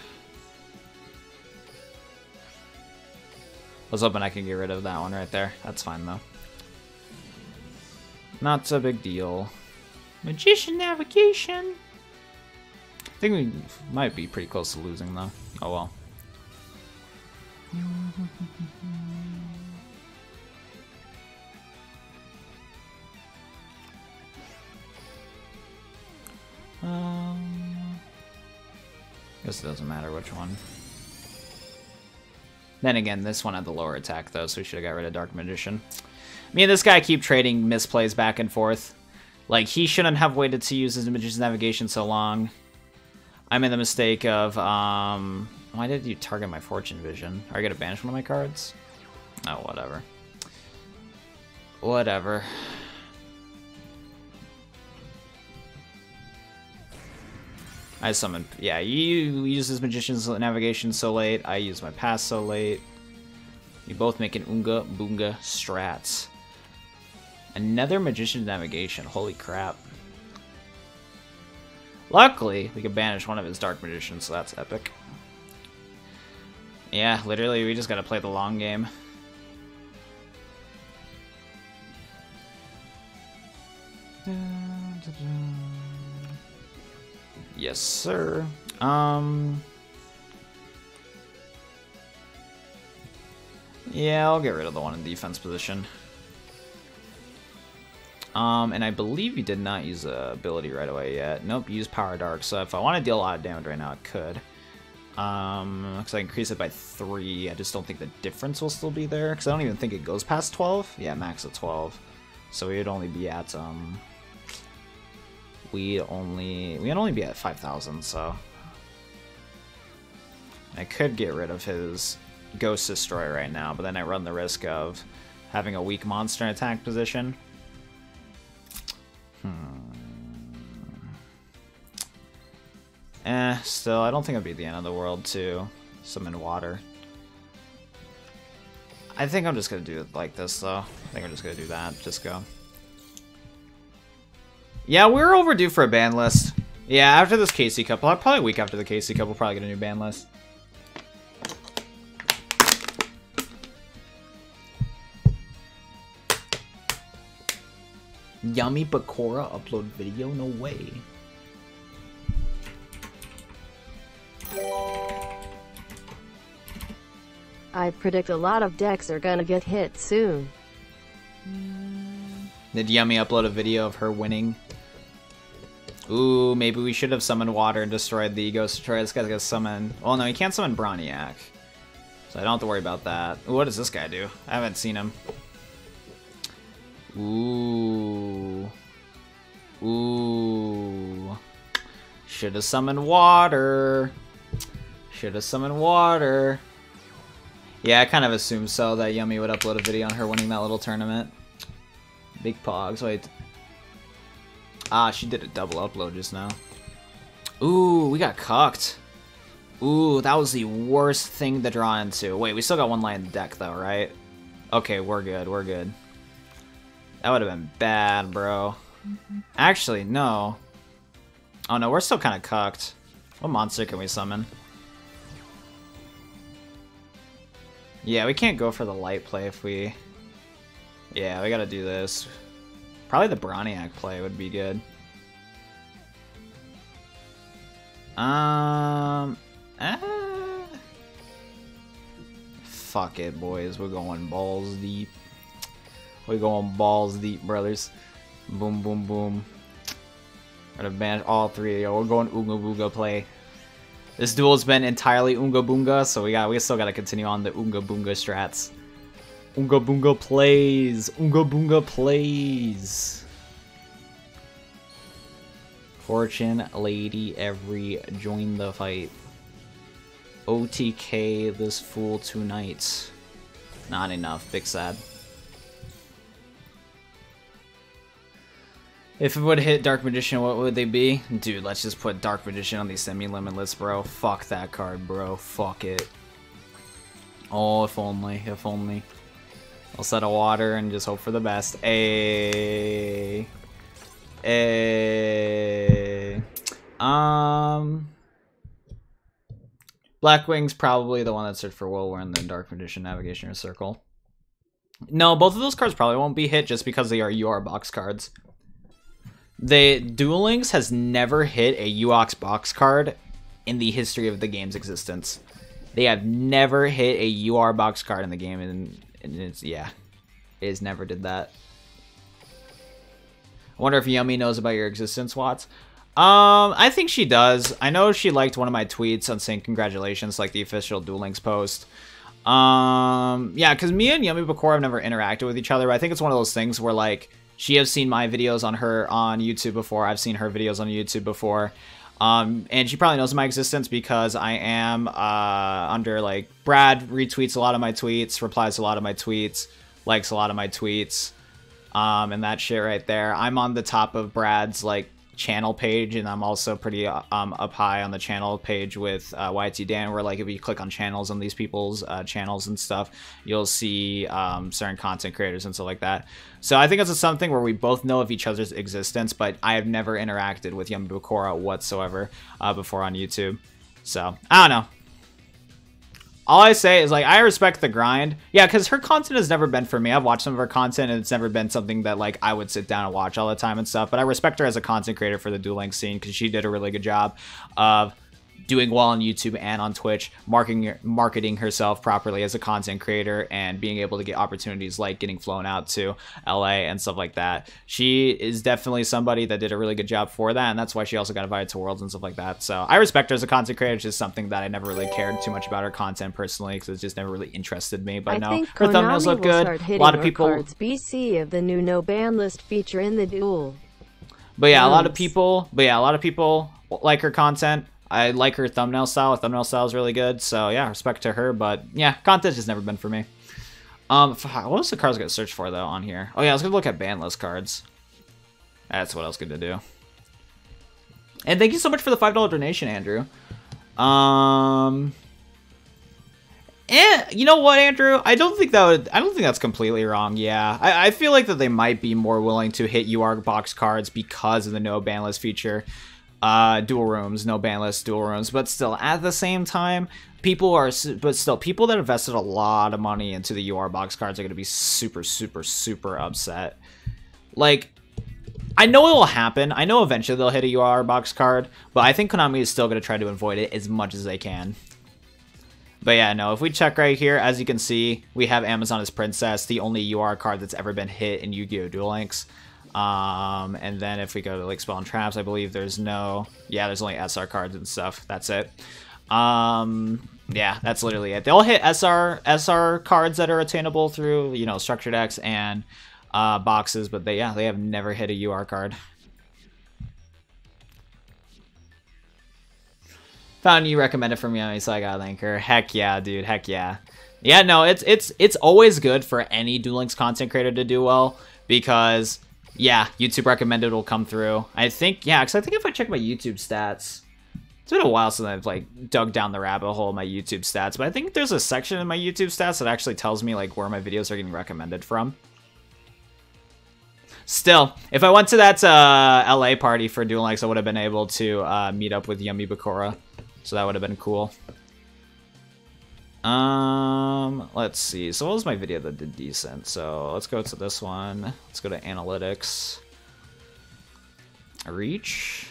Was hoping I could get rid of that one right there. That's fine, though. Not a big deal. Magician navigation! I think we might be pretty close to losing, though. Oh well. Um, guess it doesn't matter which one. Then again, this one had the lower attack though, so we should have got rid of Dark Magician. Me and this guy keep trading misplays back and forth. Like, he shouldn't have waited to use his Magician's Navigation so long. I made the mistake of, um... Why did you target my Fortune Vision? Are you gonna banish one of my cards? Oh, whatever. Whatever. I summon. Yeah, you use this Magician's Navigation so late. I use my pass so late. You both make an Unga Boonga strats. Another Magician's Navigation. Holy crap. Luckily, we could banish one of his Dark Magicians, so that's epic. Yeah, literally, we just gotta play the long game. Yes, sir. Um... Yeah, I'll get rid of the one in defense position. Um, and I believe you did not use a ability right away yet. Nope, use Power Dark. So if I want to deal a lot of damage right now, I could. Um, because I increase it by 3. I just don't think the difference will still be there. Because I don't even think it goes past 12. Yeah, max at 12. So we'd only be at, um... We'd only... We'd only be at 5,000, so... I could get rid of his Ghost Destroy right now, but then I run the risk of having a weak monster in attack position. Hmm. Eh, still, I don't think it'd be the end of the world to summon water. I think I'm just gonna do it like this, though. I think I'm just gonna do that. Just go. Yeah, we're overdue for a ban list. Yeah, after this KC Cup, uh, probably a week after the KC Cup, we'll probably get a new ban list. Yummy Bakura upload video? No way. I predict a lot of decks are gonna get hit soon. Did Yummy upload a video of her winning? Ooh, maybe we should have summoned water and destroyed the Ghost Destroyer. This guy's gonna summon... Well, no, he can't summon Brionac. So I don't have to worry about that. Ooh, what does this guy do? I haven't seen him. Ooh. Ooh. Should have summoned water. Should have summoned water. Yeah, I kind of assumed so, that Yummy would upload a video on her winning that little tournament. Big Pogs, wait. Ah, she did a double upload just now. Ooh, we got cocked. Ooh, that was the worst thing to draw into. Wait, we still got one line in the deck though, right? Okay, we're good, we're good. That would have been bad, bro. Actually, no. Oh no, we're still kind of cocked. What monster can we summon? Yeah, we can't go for the light play if we... Yeah, we gotta do this. Probably the Brionac play would be good. Um... Eh. Fuck it, boys. We're going balls deep. We're going balls deep, brothers. Boom, boom, boom. Gonna banish all three. Yo, we're going Oonga Boonga play. This duel has been entirely Oonga Boonga, so we got we still gotta continue on the Oonga Boonga strats. Oonga Boonga plays. Oonga Boonga plays. Fortune Lady every join the fight. OTK this fool tonight. Not enough. Big sad. If it would hit Dark Magician, what would they be? Dude, let's just put Dark Magician on the semi-limitless, bro. Fuck that card, bro. Fuck it. Oh, if only. If only. A water and just hope for the best. A. A. Um. Blackwing's probably the one that searched for Whirlwind, then Dark Magician, Navigation, or Circle. No, both of those cards probably won't be hit just because they are UR box cards. The Duel Links has never hit a UOX box card in the history of the game's existence. They have never hit a UR box card in the game, and, and it's, yeah, has never did that. I wonder if Yummy knows about your existence, Watts. Um, I think she does. I know she liked one of my tweets on saying congratulations, like the official Duel Links post. Um, yeah, because me and Yummy Bakura have never interacted with each other. I think it's one of those things where like she has seen my videos on her on YouTube before. I've seen her videos on YouTube before. Um, and she probably knows my existence because I am uh, under like Brad retweets a lot of my tweets, replies a lot of my tweets, likes a lot of my tweets, um, and that shit right there. I'm on the top of Brad's like channel page, and I'm also pretty uh, um, up high on the channel page with uh, YT Dan, where like if you click on channels on these people's uh, channels and stuff, you'll see um, certain content creators and stuff like that. So I think it's something where we both know of each other's existence, but I have never interacted with Yummy Bakura whatsoever uh, before on YouTube. So I don't know all I say is like I respect the grind. Yeah, because her content has never been for me. I've watched some of her content and it's never been something that like I would sit down and watch all the time and stuff. But I respect her as a content creator for the dueling scene because she did a really good job of doing well on YouTube and on Twitch, marketing marketing herself properly as a content creator, and being able to get opportunities like getting flown out to LA and stuff like that. She is definitely somebody that did a really good job for that, and that's why she also got invited to Worlds and stuff like that. So I respect her as a content creator. It's just something that I never really cared too much about her content personally because it just never really interested me. But I no, think her Konami thumbnails look good. A lot of people. cards BC of the new no ban list feature in the duel. But yeah, a lot of people. But yeah, a lot of people like her content. I like her thumbnail style. Her thumbnail style is really good. So yeah, respect to her. But yeah, content has never been for me. Um, what was the cards I gonna search for though on here? Oh yeah, I was gonna look at ban list cards. That's what I was gonna do. And thank you so much for the five dollar donation, Andrew. Um. And you know what, Andrew? I don't think that would. I don't think that's completely wrong. Yeah, I, I feel like that they might be more willing to hit UR box cards because of the no ban list feature. Uh, duel rooms, no ban list, duel rooms. But still, at the same time, people are. But still, people that invested a lot of money into the UR box cards are going to be super, super, super upset. Like, I know it will happen. I know eventually they'll hit a UR box card, but I think Konami is still going to try to avoid it as much as they can. But yeah, no, if we check right here, as you can see, we have Amazoness Princess, the only UR card that's ever been hit in Yu-Gi-Oh! Duel Links. Um, and then if we go to like and Traps, I believe there's no, yeah, there's only SR cards and stuff. That's it. Um, yeah, that's literally it. They'll hit SR SR cards that are attainable through, you know, structured decks and uh, boxes, but they, yeah, they have never hit a UR card. Found you recommended from Yummy, so I gotta thank her. Heck yeah, dude. Heck yeah. Yeah, no, it's it's it's always good for any Duel Links content creator to do well because yeah, YouTube recommended will come through. I think yeah, because I think if I check my YouTube stats, it's been a while since I've like dug down the rabbit hole of my YouTube stats, but I think there's a section in my YouTube stats that actually tells me like where my videos are getting recommended from. Still, if I went to that uh, LA party for Duel Links, I would have been able to uh, meet up with Yummy Bakura. So that would have been cool. Um, let's see. So what was my video that did decent? So let's go to this one. Let's go to analytics. Reach.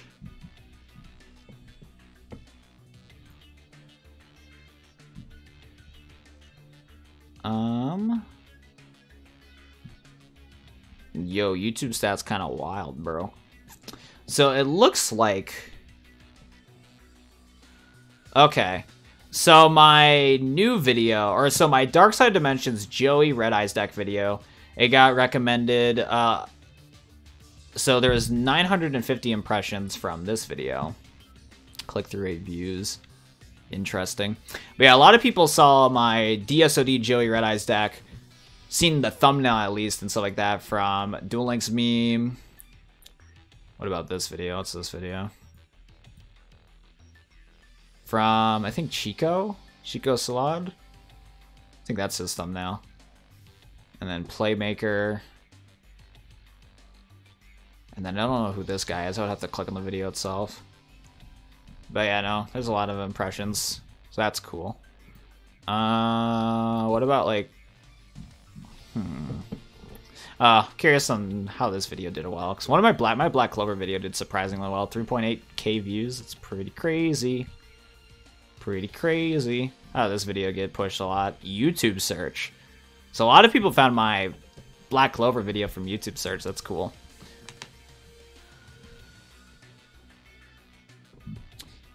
Um. Yo, YouTube stats kind of wild, bro. So it looks like Okay. So my new video, or so my Dark Side Dimensions Joey Red Eyes deck video, it got recommended. Uh, so there's 950 impressions from this video. Click through rate views. Interesting. But yeah, a lot of people saw my DSOD Joey Red Eyes deck, seen the thumbnail at least and stuff like that from Duel Links meme. What about this video? What's this video? From I think Chico, Chico Salad. I think that's his thumbnail. And then Playmaker. And then I don't know who this guy is. I would have to click on the video itself. But yeah, no, there's a lot of impressions. So that's cool. Uh, what about like? Hmm. Uh, curious on how this video did well. Cause one of my black my Black Clover video did surprisingly well. 3.8k views. It's pretty crazy pretty crazy. Did this video get pushed a lot? YouTube search. So a lot of people found my Black Clover video from YouTube search. That's cool.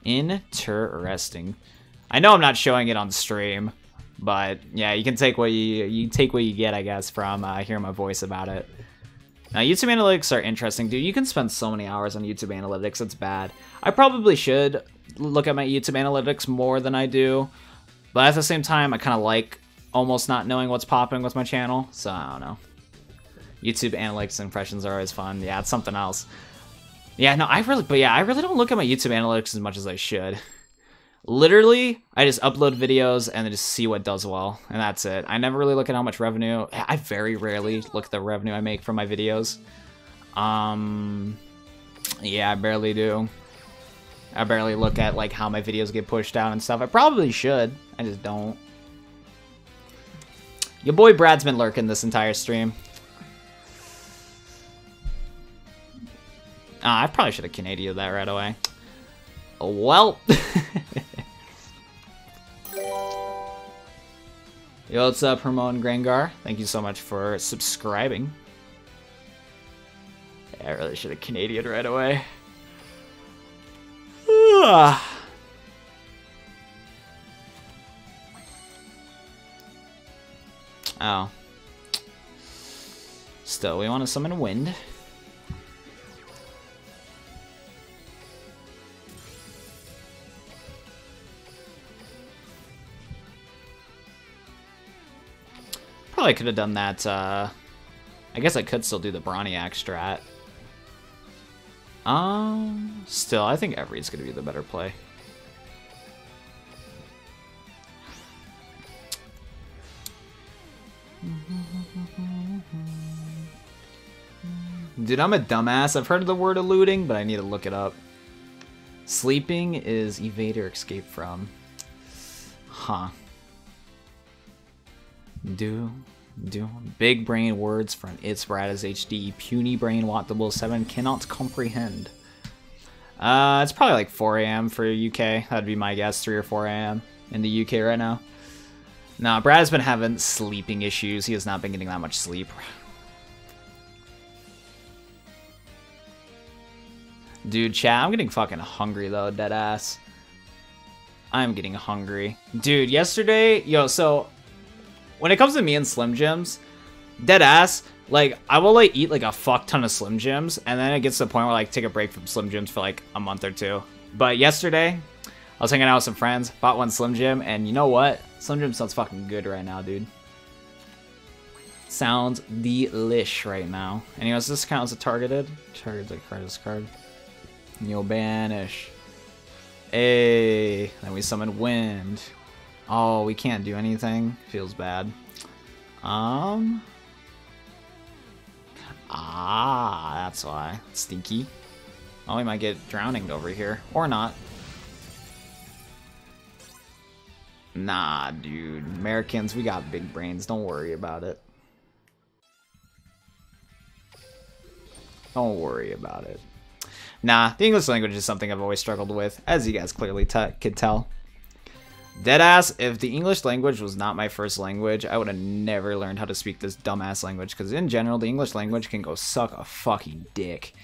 Interesting. I know I'm not showing it on stream, but yeah, you can take what you you take what you get, I guess, from uh, hearing my voice about it. Now, YouTube analytics are interesting, dude. You can spend so many hours on YouTube analytics. It's bad. I probably should look at my YouTube analytics more than I do, but at the same time, I kind of like almost not knowing what's popping with my channel. So I don't know. YouTube analytics impressions are always fun. Yeah, it's something else. Yeah, no, I really, but yeah, I really don't look at my YouTube analytics as much as I should. Literally, I just upload videos and then just see what does well, and that's it. I never really look at how much revenue. I very rarely look at the revenue I make from my videos. Um, yeah, I barely do. I barely look at like how my videos get pushed out and stuff. I probably should. I just don't. Your boy Brad's been lurking this entire stream. Ah, I probably should have Canadian that right away. Well. Yo, what's up, Hermon Grangar? Thank you so much for subscribing. I really should have Canadian right away. Oh. Still, we want to summon wind. Probably could have done that, uh... I guess I could still do the Brionac strat. Um, still, I think Every's going to be the better play. Dude, I'm a dumbass. I've heard of the word eluding, but I need to look it up. Sleeping is evade or escape from. Huh. Do. Big brain words from It's Brad as HD. Puny brain what the 7 cannot comprehend. Uh, it's probably like 4 a.m. for UK. That'd be my guess, 3 or 4 a.m. in the UK right now. Nah, Brad has been having sleeping issues. He has not been getting that much sleep. Dude, chat, I'm getting fucking hungry though, dead ass. I'm getting hungry. Dude, yesterday, yo, so when it comes to me and Slim Jims, dead ass, like I will like eat like a fuck ton of Slim Jims, and then it gets to the point where like take a break from Slim Jims for like a month or two. But yesterday, I was hanging out with some friends, bought one Slim Jim, and you know what? Slim Jim sounds fucking good right now, dude. Sounds delish right now. Anyways, this counts as a targeted. Targeted card this card. You'll banish. Hey, then we summon wind. Oh, we can't do anything. Feels bad. Um. Ah, that's why. Stinky. Oh, we might get drowning over here. Or not. Nah, dude. Americans, we got big brains. Don't worry about it. Don't worry about it. Nah, the English language is something I've always struggled with, as you guys clearly could tell. Deadass, if the English language was not my first language, I would have never learned how to speak this dumbass language, because in general, the English language can go suck a fucking dick.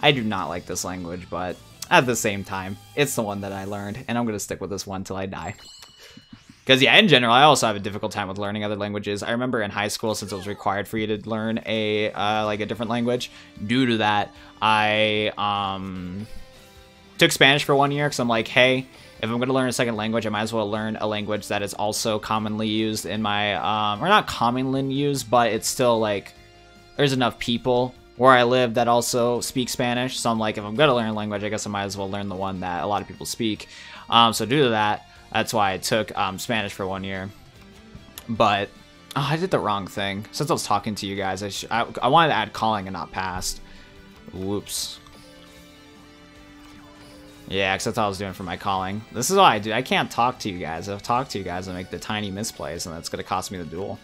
I do not like this language, but at the same time, it's the one that I learned, and I'm going to stick with this one till I die. Because, yeah, in general, I also have a difficult time with learning other languages. I remember in high school, since it was required for you to learn a, uh, like, a different language, due to that, I, um, took Spanish for one year, because I'm like, hey, if I'm going to learn a second language, I might as well learn a language that is also commonly used in my, um, or not commonly used, but it's still like, there's enough people where I live that also speak Spanish. So I'm like, if I'm going to learn a language, I guess I might as well learn the one that a lot of people speak. Um, so due to that, that's why I took um, Spanish for one year. But oh, I did the wrong thing. Since I was talking to you guys, I, I, I wanted to add calling and not past. Whoops. Yeah, because that's what I was doing for my calling. This is what I do. I can't talk to you guys. I've talked to you guys and make the tiny misplays, and that's going to cost me the duel.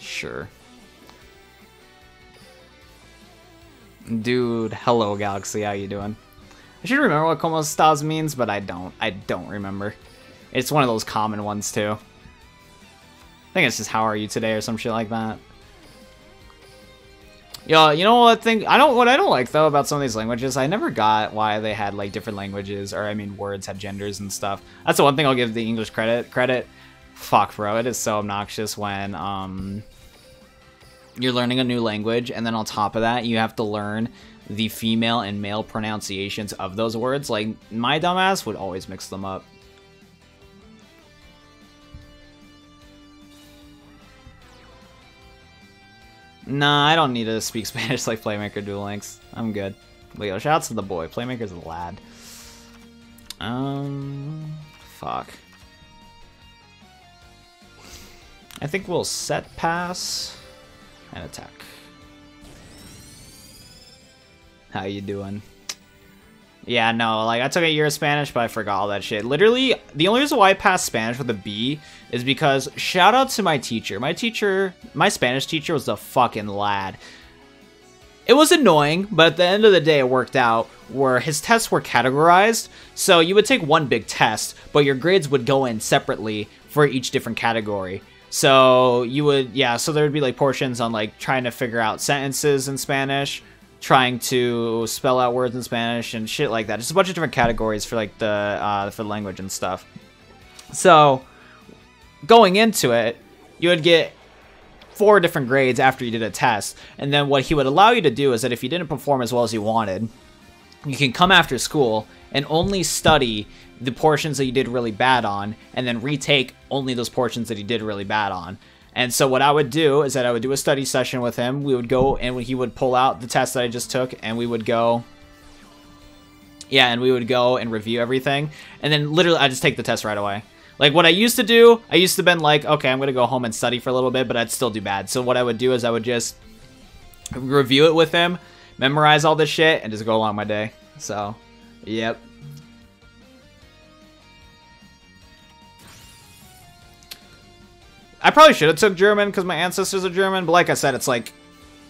Sure. Dude, hello Galaxy, how you doing? I should remember what como estás means, but I don't. I don't remember. It's one of those common ones, too. I think it's just how are you today or some shit like that. Yeah, you know what thing I don't what I don't like though about some of these languages, I never got why they had like different languages or I mean words had genders and stuff. That's the one thing I'll give the English credit credit. Fuck bro, it is so obnoxious when um you're learning a new language and then on top of that you have to learn the female and male pronunciations of those words. Like my dumbass would always mix them up. Nah, I don't need to speak Spanish like Playmaker Duel Links. I'm good. But yo, shouts to the boy. Playmaker's a lad. Um, fuck. I think we'll set pass and attack. How you doing? Yeah, no, like I took a year of Spanish, but I forgot all that shit. Literally, the only reason why I passed Spanish with a B is because shout out to my teacher. My teacher, my Spanish teacher was a fucking lad. It was annoying, but at the end of the day, it worked out where his tests were categorized. So you would take one big test, but your grades would go in separately for each different category. So you would, yeah, so there would be like portions on like trying to figure out sentences in Spanish trying to spell out words in Spanish and shit like that. Just a bunch of different categories for like the uh, for the language and stuff. So going into it, you would get four different grades after you did a test, and then what he would allow you to do is that if you didn't perform as well as you wanted, you can come after school and only study the portions that you did really bad on, and then retake only those portions that you did really bad on. And so what I would do is that I would do a study session with him. We would go and he would pull out the test that I just took and we would go Yeah, and we would go and review everything. And then literally I just take the test right away. Like what I used to do, I used to been like, okay, I'm going to go home and study for a little bit, but I'd still do bad. So what I would do is I would just review it with him, memorize all this shit and just go along my day. So, yep. I probably should have took German because my ancestors are German, but like I said, it's like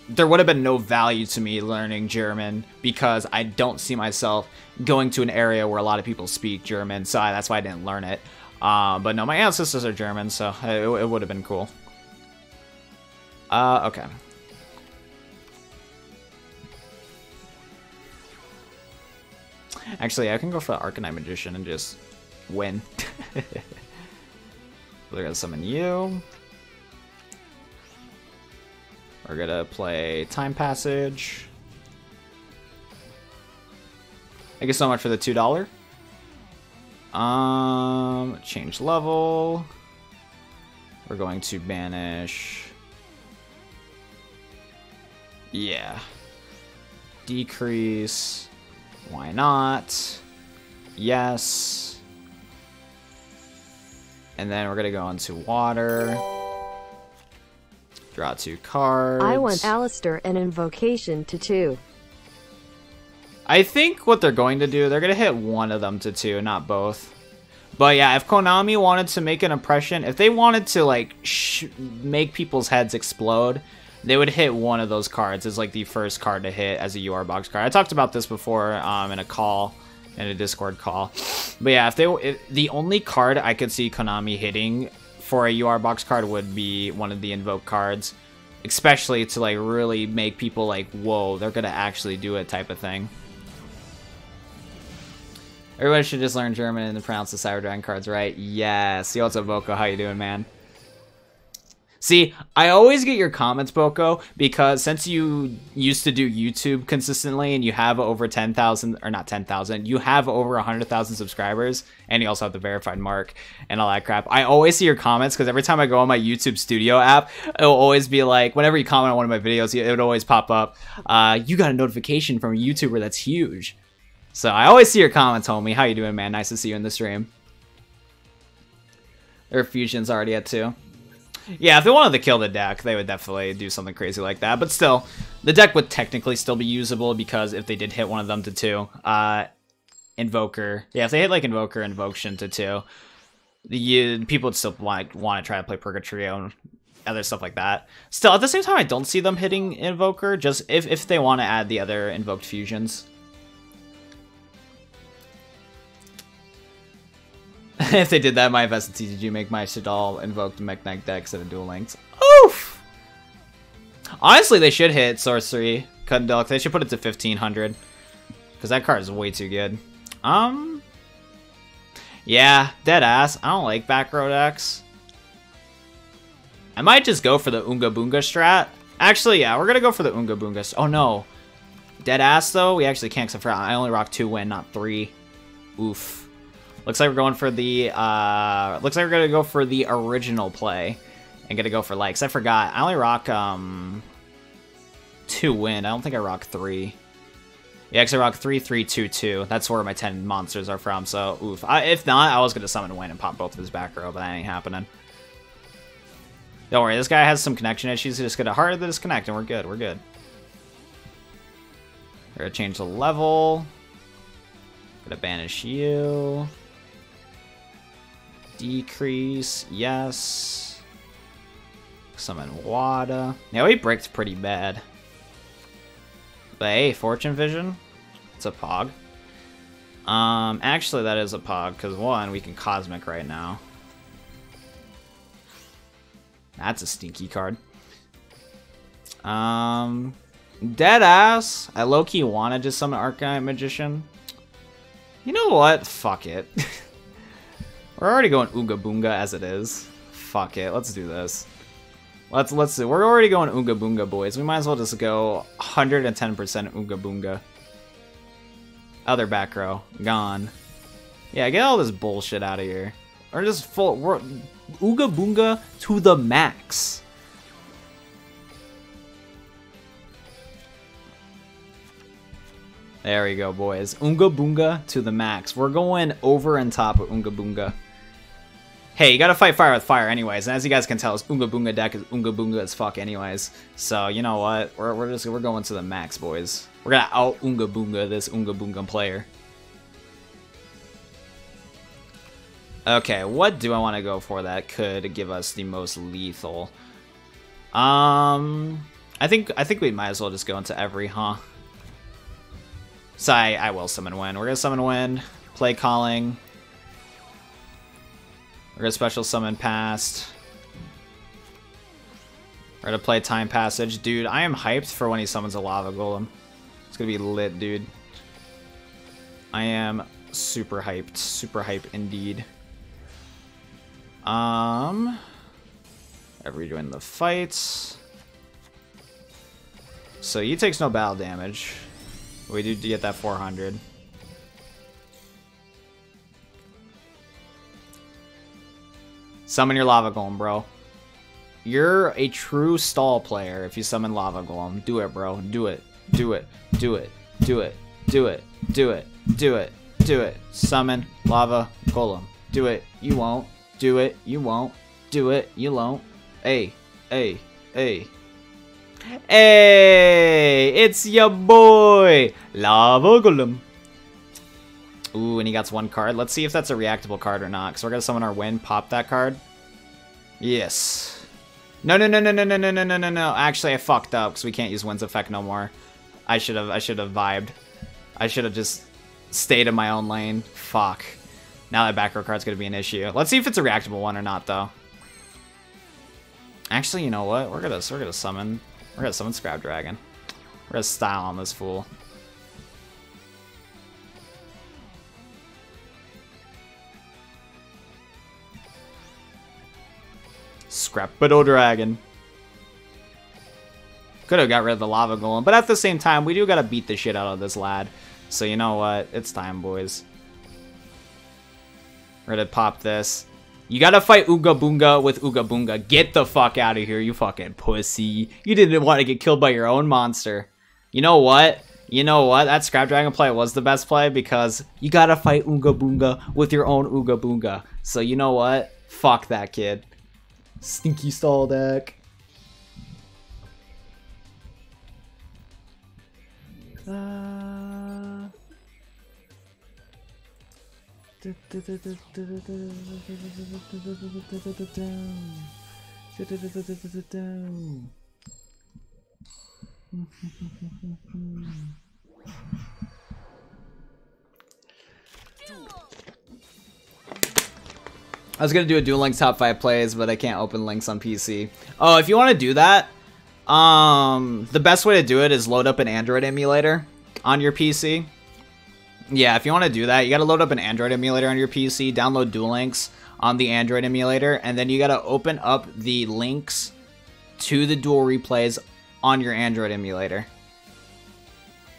there would have been no value to me learning German because I don't see myself going to an area where a lot of people speak German, so I, that's why I didn't learn it. Um, but no, my ancestors are German, so it, it would have been cool. Uh, okay. Actually, I can go for the Arcanite Magician and just win. We're gonna summon you. We're gonna play Time Passage. Thank you so much for the two dollar. Um, change level. We're going to banish. Yeah. Decrease. Why not? Yes. And then we're gonna go into water. Draw two cards. I want Aleister an invocation to two. I think what they're going to do, they're going to hit one of them to two, not both. But yeah, if Konami wanted to make an impression, if they wanted to like make people's heads explode, they would hit one of those cards as like the first card to hit as a UR box card. I talked about this before um, in a call, in a Discord call. But yeah, if they if the only card I could see Konami hitting for a UR box card would be one of the invoke cards, especially to like really make people like, whoa, they're gonna actually do it type of thing. Everybody should just learn German and pronounce the Cyber Dragon cards right. Yes. Yo, what's up, Boko? How you doing, man? See, I always get your comments, Boko, because since you used to do YouTube consistently and you have over 10,000, or not 10,000, you have over 100,000 subscribers, and you also have the verified mark and all that crap. I always see your comments because every time I go on my YouTube Studio app, it'll always be like, whenever you comment on one of my videos, it would always pop up, uh, you got a notification from a YouTuber that's huge. So I always see your comments, homie. How you doing, man? Nice to see you in the stream. Their fusion's already at two. Yeah, if they wanted to kill the deck, they would definitely do something crazy like that. But still, the deck would technically still be usable because if they did hit one of them to two, uh, Invoker. Yeah, if they hit like Invoker, Invocation to two, the people would still like want to try to play Purgatrio and other stuff like that. Still, at the same time, I don't see them hitting Invoker. Just if if they want to add the other invoked fusions. if they did that, my invest in TCG make my Shaddoll invoked Mekk-Knight deck instead of Duel Links. Oof! Honestly, they should hit sorcery. Cut Deluxe. They should put it to 1500. Because that card is way too good. Um. Yeah, dead ass. I don't like back row decks. I might just go for the Unga Boonga strat. Actually, yeah, we're gonna go for the Unga Boonga. Oh no. Dead ass though, we actually can't because I only rock two win, not three. Oof. Looks like we're going for the, uh, looks like we're gonna go for the original play. And gonna go for likes. I forgot. I only rock, um, two win. I don't think I rock three. Yeah, because I rock three, three, two, two. That's where my 10 monsters are from, so oof. I, if not, I was gonna summon win and pop both of his back row, but that ain't happening. Don't worry, this guy has some connection issues. He's just gonna hard the disconnect, and we're good. We're good. We're gonna change the level. Gonna banish you. Decrease, yes. Summon Wada. Now we bricked pretty bad. But hey, Fortune Vision. It's a Pog. Um, actually, that is a Pog, because one, we can Cosmic right now. That's a stinky card. Um, dead ass. I low key wanted to summon Arcanite Magician. You know what? Fuck it. We're already going Ooga Boonga as it is. Fuck it. Let's do this. Let's let's see. We're already going Ooga Boonga, boys. We might as well just go 110% Ooga Boonga. Other back row gone. Yeah, get all this bullshit out of here. Or just full. We're, Ooga Boonga to the max. There we go, boys. Unga Boonga to the max. We're going over and top of Unga Boonga. Hey, you gotta fight fire with fire anyways, and as you guys can tell, this Unga Boonga deck is Unga Boonga as fuck anyways. So, you know what? We're, we're just we're going to the max, boys. We're gonna out Unga Boonga this Unga Boonga player. Okay, what do I want to go for that could give us the most lethal? Um, I think I think we might as well just go into every, huh? So I, I will summon Wind. We're gonna summon Wind, play Calling. We're gonna special summon Past. We're gonna play Time Passage. Dude, I am hyped for when he summons a Lava Golem. It's gonna be lit, dude. I am super hyped. Super hype indeed. Um, I rejoin the fights. So he takes no battle damage. We do get that 400. Summon your Lava Golem, bro. You're a true stall player if you summon Lava Golem. Do it, bro. Do it. Do it. Do it. Do it. Do it. Do it. Do it. Do it. Summon Lava Golem. Do it. You won't. Do it. You won't. Do it. You won't. Hey. Hey. Hey. Hey! It's your boy, Lava Golem. Ooh, and he got one card. Let's see if that's a reactable card or not. Because we're going to summon our win, pop that card. Yes. No, no, no, no, no, no, no, no, no, no, no. Actually, I fucked up because we can't use Wind's effect no more. I should have, I should have vibed. I should have just stayed in my own lane. Fuck. Now that back row card's going to be an issue. Let's see if it's a reactable one or not, though. Actually, you know what? We're gonna we're gonna summon we're gonna summon Scrap Dragon. We're gonna style on this fool. Scrapido Dragon. Could have got rid of the Lava Golem, but at the same time, we do gotta beat the shit out of this lad. So you know what? It's time, boys. We're gonna pop this. You gotta fight Ooga Boonga with Ooga Boonga. Get the fuck out of here, you fucking pussy. You didn't want to get killed by your own monster. You know what? You know what? That Scrap Dragon play was the best play because you gotta fight Ooga Boonga with your own Ooga Boonga. So you know what? Fuck that kid. Stinky stall deck. Uh... I was gonna do a Duel Links top 5 plays, but I can't open links on PC. Oh, if you want to do that, Um, the best way to do it is load up an Android emulator on your PC. Yeah, if you want to do that, you got to load up an Android emulator on your PC, download Duel Links on the Android emulator, and then you got to open up the links to the duel replays on your Android emulator.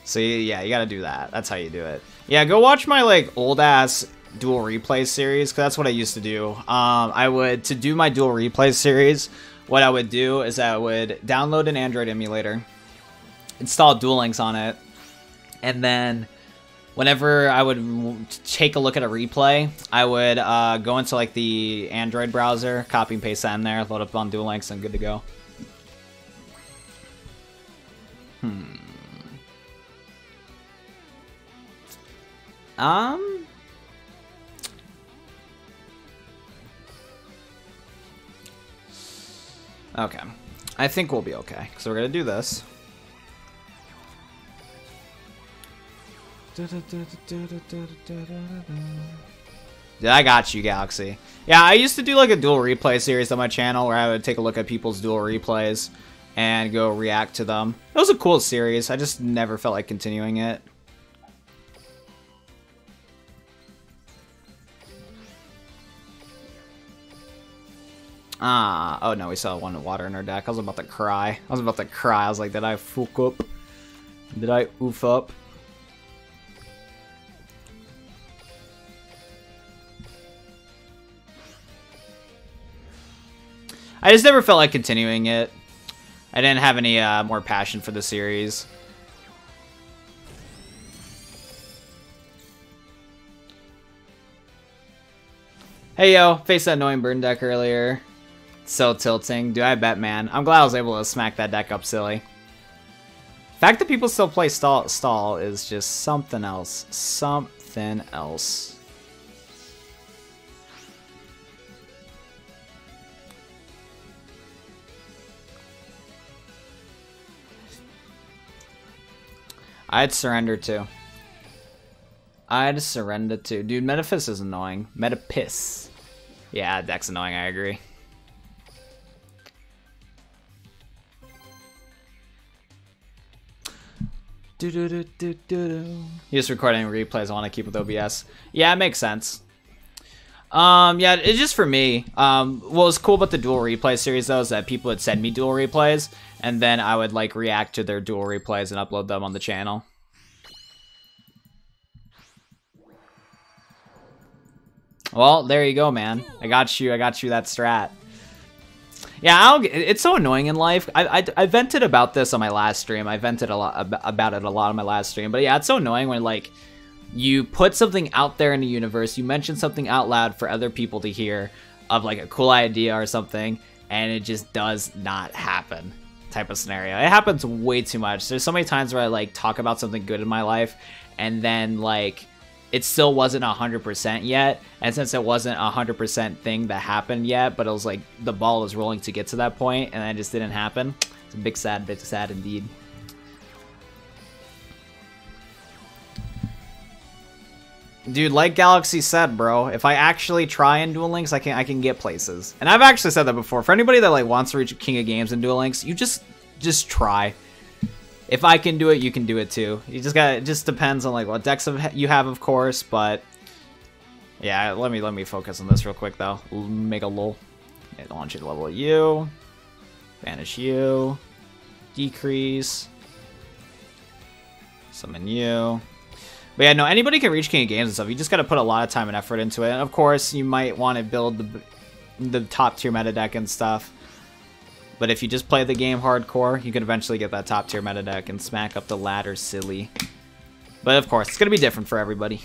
So yeah, you got to do that. That's how you do it. Yeah, go watch my like old ass duel replay series because that's what I used to do. Um, I would to do my duel replay series. What I would do is I would download an Android emulator, install Duel Links on it, and then whenever I would take a look at a replay, I would uh, go into like the Android browser, copy and paste that in there, load up on Duel Links, and good to go. Hmm. Um. Okay. I think we'll be okay, because we're going to do this. I got you, Galaxy. Yeah, I used to do like a duel replay series on my channel where I would take a look at people's duel replays and go react to them. It was a cool series. I just never felt like continuing it. Ah, oh no, we saw one water in our deck. I was about to cry. I was about to cry. I was like, did I fuck up? Did I oof up? I just never felt like continuing it. I didn't have any uh, more passion for the series. Hey yo, face that annoying burn deck earlier. So tilting. Do I bet, man? I'm glad I was able to smack that deck up silly. Fact that people still play stall, stall is just something else. Something else. I'd surrender too. I'd surrender too. Dude, Metaphys is annoying. Metapiss. Yeah, deck's annoying, I agree. You just recording replays. I want to keep with OBS. Yeah, it makes sense. Um, yeah, it's just for me. Um, what was cool about the duel replay series though is that people would send me duel replays, and then I would like react to their duel replays and upload them on the channel. Well, there you go, man. I got you. I got you that strat. Yeah, I'll, it's so annoying in life. I, I, I vented about this on my last stream. I vented a lot about it a lot on my last stream. But yeah, it's so annoying when like you put something out there in the universe, you mention something out loud for other people to hear of like a cool idea or something, and it just does not happen type of scenario. It happens way too much. There's so many times where I like talk about something good in my life, and then like it still wasn't 100% yet. And since it wasn't a 100% thing that happened yet, but it was like the ball was rolling to get to that point and that just didn't happen. It's a big sad, bit sad indeed. Dude, like Galaxy said, bro, if I actually try in Duel Links, I can I can get places. And I've actually said that before. For anybody that like wants to reach King of Games in Duel Links, you just just try if I can do it, you can do it too. You just got it just depends on like what decks you have, of course, but yeah, let me let me focus on this real quick though. Make a lull. Yeah, launch it level you. Banish you. Decrease. Summon you. But yeah, no, anybody can reach King of Games and stuff. You just got to put a lot of time and effort into it. And of course, you might want to build the, the top tier meta deck and stuff. But if you just play the game hardcore, you can eventually get that top tier meta deck and smack up the ladder silly. But of course, it's going to be different for everybody.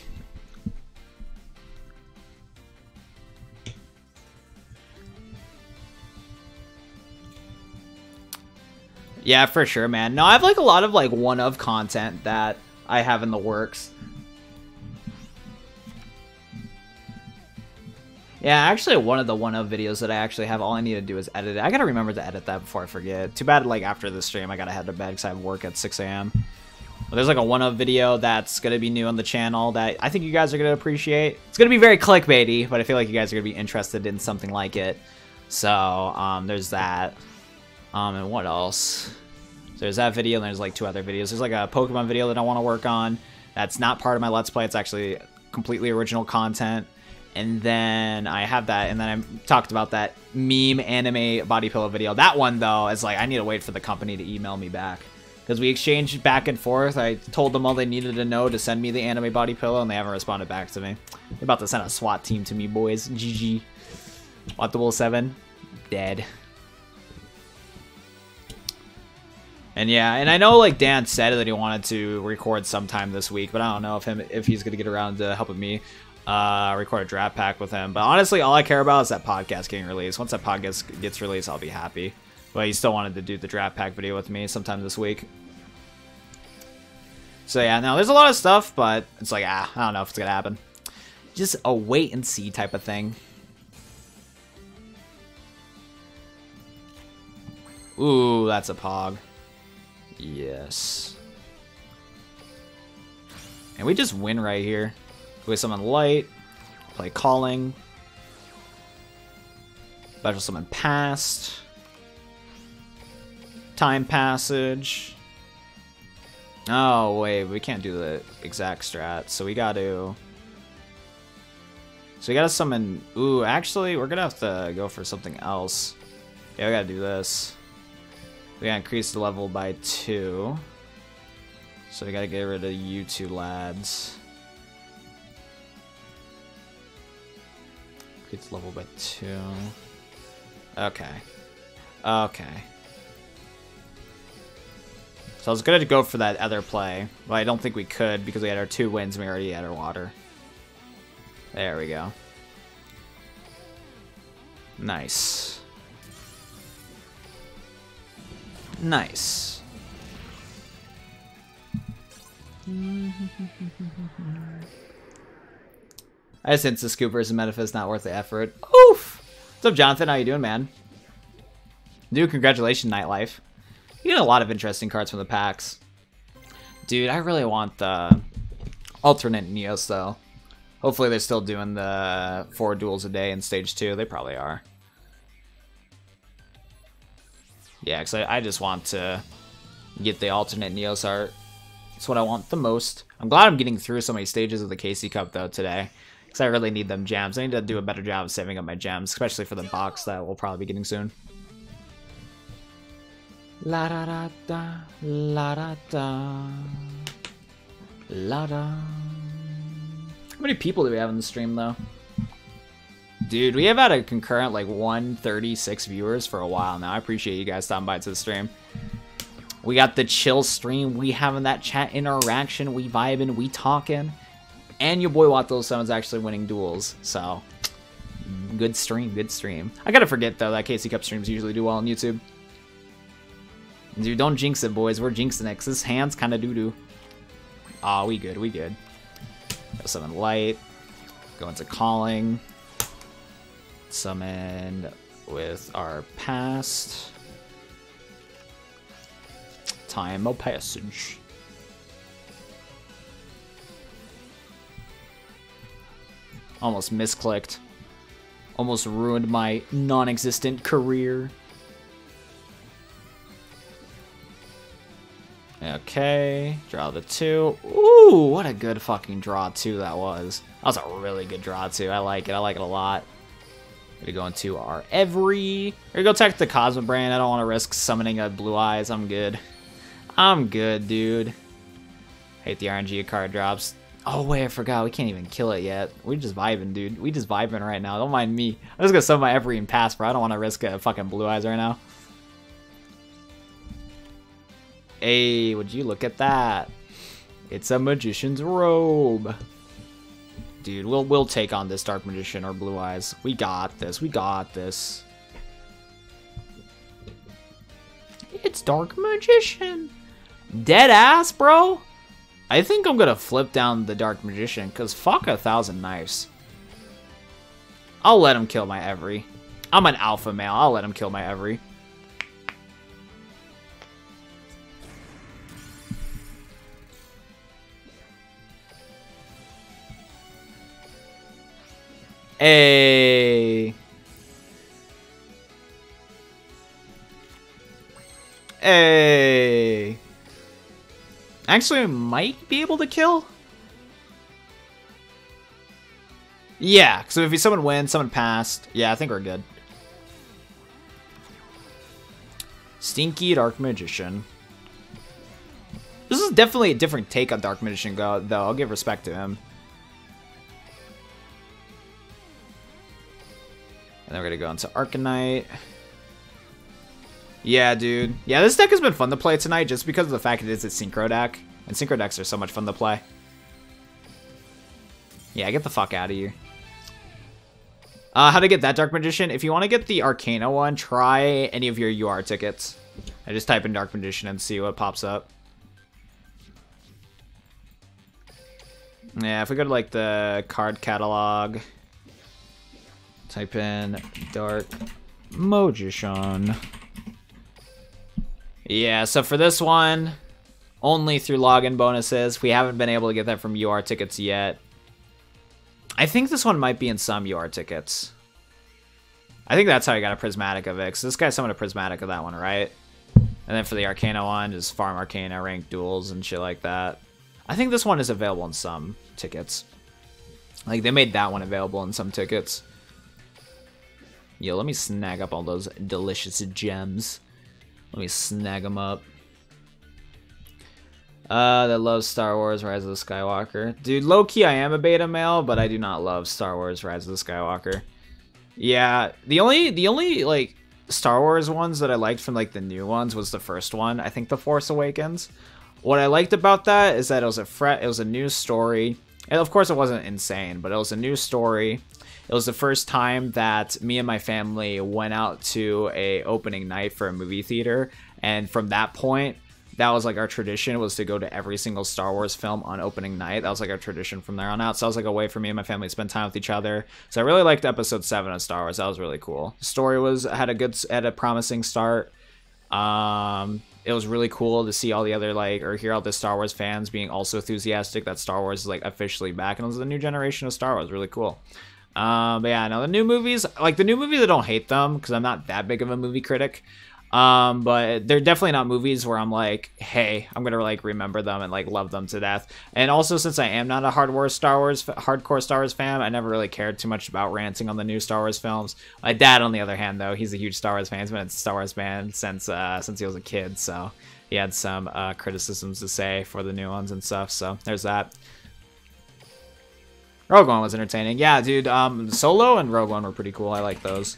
Yeah, for sure, man. No, I have like a lot of like one of content that I have in the works. Yeah, actually one of the one of videos that I actually have, all I need to do is edit it. I gotta remember to edit that before I forget. Too bad, like, after the stream, I gotta head to bed because I have work at 6 a.m. But there's like a one of video that's gonna be new on the channel that I think you guys are gonna appreciate. It's gonna be very clickbaity, but I feel like you guys are gonna be interested in something like it. So, um, there's that. Um, and what else? There's that video, and there's like two other videos. There's like a Pokemon video that I want to work on. That's not part of my Let's Play. It's actually completely original content. And then I have that, and then I talked about that meme anime body pillow video. That one though is like I need to wait for the company to email me back because we exchanged back and forth. I told them all they needed to know to send me the anime body pillow, and they haven't responded back to me. They're about to send a SWAT team to me, boys. GG. Bull Seven, dead. And yeah, and I know like Dan said that he wanted to record sometime this week, but I don't know if him if he's gonna get around to helping me uh, record a draft pack with him. But honestly, all I care about is that podcast getting released. Once that podcast gets released, I'll be happy. But he still wanted to do the draft pack video with me sometime this week. So yeah, now there's a lot of stuff, but it's like ah, I don't know if it's gonna happen. Just a wait and see type of thing. Ooh, that's a pog. Yes. And we just win right here. We summon light, play calling, special summon past, time passage. Oh wait, we can't do the exact strat, so we got to. So we gotta summon. Ooh, actually, we're gonna have to go for something else. Yeah, we gotta do this. We gotta increase the level by two. So we gotta get rid of you two lads. The level by two. Okay. Okay. So I was gonna go for that other play, but I don't think we could because we had our two wins and we already had our water. There we go. Nice. Nice. I just sense the scoopers and Metaphys not worth the effort. Oof! What's up, Jonathan? How you doing, man? Dude, congratulations, Nightlife. You get a lot of interesting cards from the packs. Dude, I really want the alternate Neos, though. Hopefully they're still doing the four duels a day in Stage 2. They probably are. Yeah, because I, I just want to get the alternate Neos art. That's what I want the most. I'm glad I'm getting through so many stages of the KC Cup, though, today. Because I really need them gems. I need to do a better job of saving up my gems, especially for the box that we'll probably be getting soon. La da da da, la da da, la da. How many people do we have in the stream, though? Dude, we have had a concurrent like 136 viewers for a while now. I appreciate you guys stopping by to the stream. We got the chill stream. We having that chat interaction. We vibing. We talking. And your boy Watt Someone's actually winning duels. So, good stream. Good stream. I gotta forget though that KC Cup streams usually do well on YouTube. Dude, don't jinx it, boys. We're jinxing it. This hand's kind of doo-doo. Aw, oh, we good. We good. Summon light. Go into calling. Summon with our past. Time of passage. Almost misclicked. Almost ruined my non-existent career. Okay, draw the two. Ooh, what a good fucking draw two that was. That was a really good draw two. I like it. I like it a lot. We go into our every. We're gonna go attack the Cosmo Brain. I don't want to risk summoning a Blue Eyes. I'm good. I'm good, dude. Hate the RNG card drops. Oh wait, I forgot. We can't even kill it yet. We're just vibing, dude. We just vibing right now. Don't mind me. I'm just gonna summon my every and pass, bro. I don't want to risk a fucking Blue Eyes right now. Hey, would you look at that? It's a magician's robe. Dude, we'll we'll take on this Dark Magician or Blue Eyes. We got this. We got this. It's Dark Magician. Dead ass, bro. I think I'm gonna flip down the Dark Magician, because fuck a thousand knives. I'll let him kill my every. I'm an alpha male. I'll let him kill my every. Hey. Hey. Actually, I might be able to kill. Yeah, so if someone wins, someone passed. Yeah, I think we're good. Stinky Dark Magician. This is definitely a different take on Dark Magician, though. I'll give respect to him. And then we're gonna go into Arcanite. Yeah, dude. Yeah, this deck has been fun to play tonight just because of the fact it is a Synchro deck. And Synchro decks are so much fun to play. Yeah, get the fuck out of here. Uh, how to get that Dark Magician? If you want to get the Arcana one, try any of your UR tickets. I just type in Dark Magician and see what pops up. Yeah, if we go to like the card catalog, type in Dark Magician. Yeah, so for this one, only through login bonuses. We haven't been able to get that from UR tickets yet. I think this one might be in some UR tickets. I think that's how I got a Prismatic of it, this guy's summoned a Prismatic of that one, right? And then for the Arcana one, just farm Arcana, rank duels, and shit like that. I think this one is available in some tickets. Like, they made that one available in some tickets. Yo, let me snag up all those delicious gems. Let me snag them up. Uh, that loves Star Wars Rise of the Skywalker. Dude, low-key I am a beta male, but I do not love Star Wars Rise of the Skywalker. Yeah, the only, the only, like, Star Wars ones that I liked from, like, the new ones was the first one. I think The Force Awakens. What I liked about that is that it was a fret, it was a new story. And of course it wasn't insane, but it was a new story. It was the first time that me and my family went out to a opening night for a movie theater, and from that point, that was like our tradition was to go to every single Star Wars film on opening night. That was like our tradition from there on out. So that was like a way for me and my family to spend time with each other. So I really liked episode seven of Star Wars. That was really cool. The story was had a good had a promising start. Um, it was really cool to see all the other like or hear all the Star Wars fans being also enthusiastic that Star Wars is like officially back and it was a new generation of Star Wars. Really cool. Um, but yeah, now the new movies, like the new movies, I don't hate them because I'm not that big of a movie critic. Um, but they're definitely not movies where I'm like, hey, I'm gonna like remember them and like love them to death. And also, since I am not a hardcore Star Wars hardcore Star Wars fan, I never really cared too much about ranting on the new Star Wars films. My dad, on the other hand, though, he's a huge Star Wars fan. He's been a Star Wars fan since uh, since he was a kid, so he had some uh, criticisms to say for the new ones and stuff. So there's that. Rogue One was entertaining. Yeah, dude, um, Solo and Rogue One were pretty cool. I like those.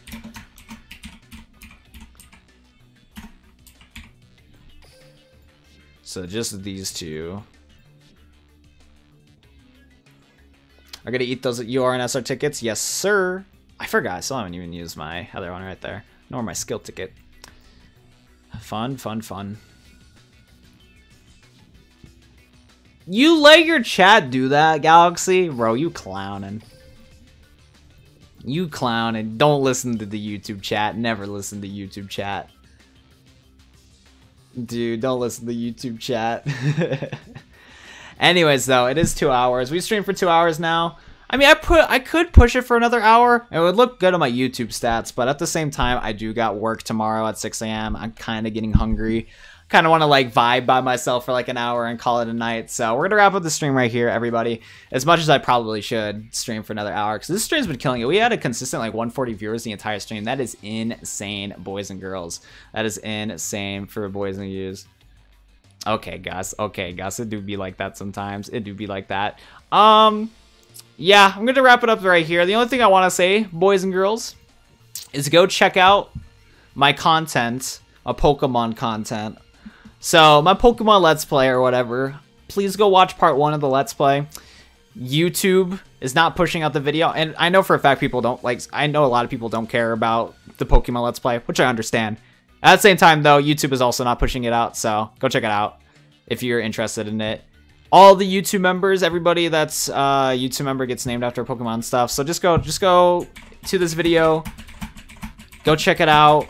So just these two. Are gonna eat those UR and SR tickets? Yes, sir. I forgot. I still haven't even used my other one right there. Nor my skill ticket. Fun, fun, fun. You let your chat do that, Galaxy? Bro, you clowning. You clowning. Don't listen to the YouTube chat. Never listen to YouTube chat. Dude, don't listen to YouTube chat. Anyways, though, it is two hours. We stream for two hours now. I mean, I put I could push it for another hour. It would look good on my YouTube stats, but at the same time, I do got work tomorrow at 6 a.m. I'm kind of getting hungry kind of want to like vibe by myself for like an hour and call it a night. So we're gonna wrap up the stream right here, everybody. As much as I probably should stream for another hour because this stream's been killing it. We had a consistent like 140 viewers the entire stream. That is insane, boys and girls. That is insane for boys and views. Okay, Gus. Okay, Gus. It do be like that sometimes. It do be like that. Um, yeah, I'm gonna wrap it up right here. The only thing I want to say, boys and girls, is go check out my content, a Pokemon content so my Pokemon Let's Play or whatever, please go watch part one of the Let's Play. YouTube is not pushing out the video, and I know for a fact people don't like. I know a lot of people don't care about the Pokemon Let's Play, which I understand. At the same time, though, YouTube is also not pushing it out, so go check it out if you're interested in it. All the YouTube members, everybody that's uh, YouTube member gets named after Pokemon stuff. So just go, just go to this video, go check it out.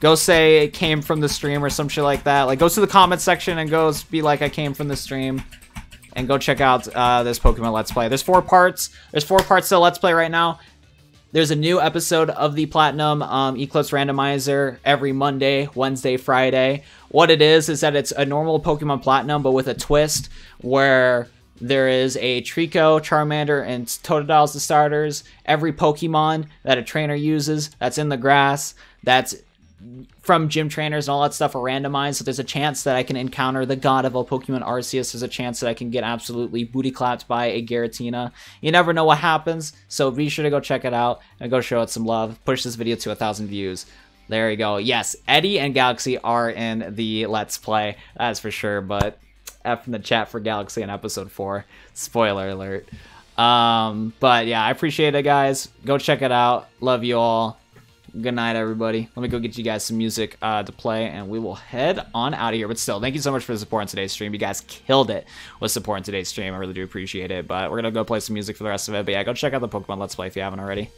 Go say it came from the stream or some shit like that. Like, go to the comment section and go be like, I came from the stream. And go check out uh, this Pokemon Let's Play. There's four parts. There's four parts to Let's Play right now. there's a new episode of the Platinum um, Eclipse Randomizer every Monday, Wednesday, Friday. What it is is that it's a normal Pokemon Platinum, but with a twist where there is a Treecko, Charmander, and Totodile as the starters. Every Pokemon that a trainer uses that's in the grass, that's from gym trainers and all that stuff are randomized. So there's a chance that I can encounter the god of all Pokemon Arceus. There's a chance that I can get absolutely booty clapped by a Giratina. You never know what happens. So be sure to go check it out and go show it some love. Push this video to a thousand views. There you go. Yes, Eddie and Galaxy are in the Let's Play. That's for sure. But F in the chat for Galaxy in episode four. Spoiler alert. Um, but yeah, I appreciate it, guys. Go check it out. Love you all. Good night, everybody. Let me go get you guys some music uh, to play, and we will head on out of here. But still, thank you so much for the support on today's stream. You guys killed it with support on today's stream. I really do appreciate it. But we're gonna go play some music for the rest of it. But yeah, go check out the Pokemon Let's Play if you haven't already.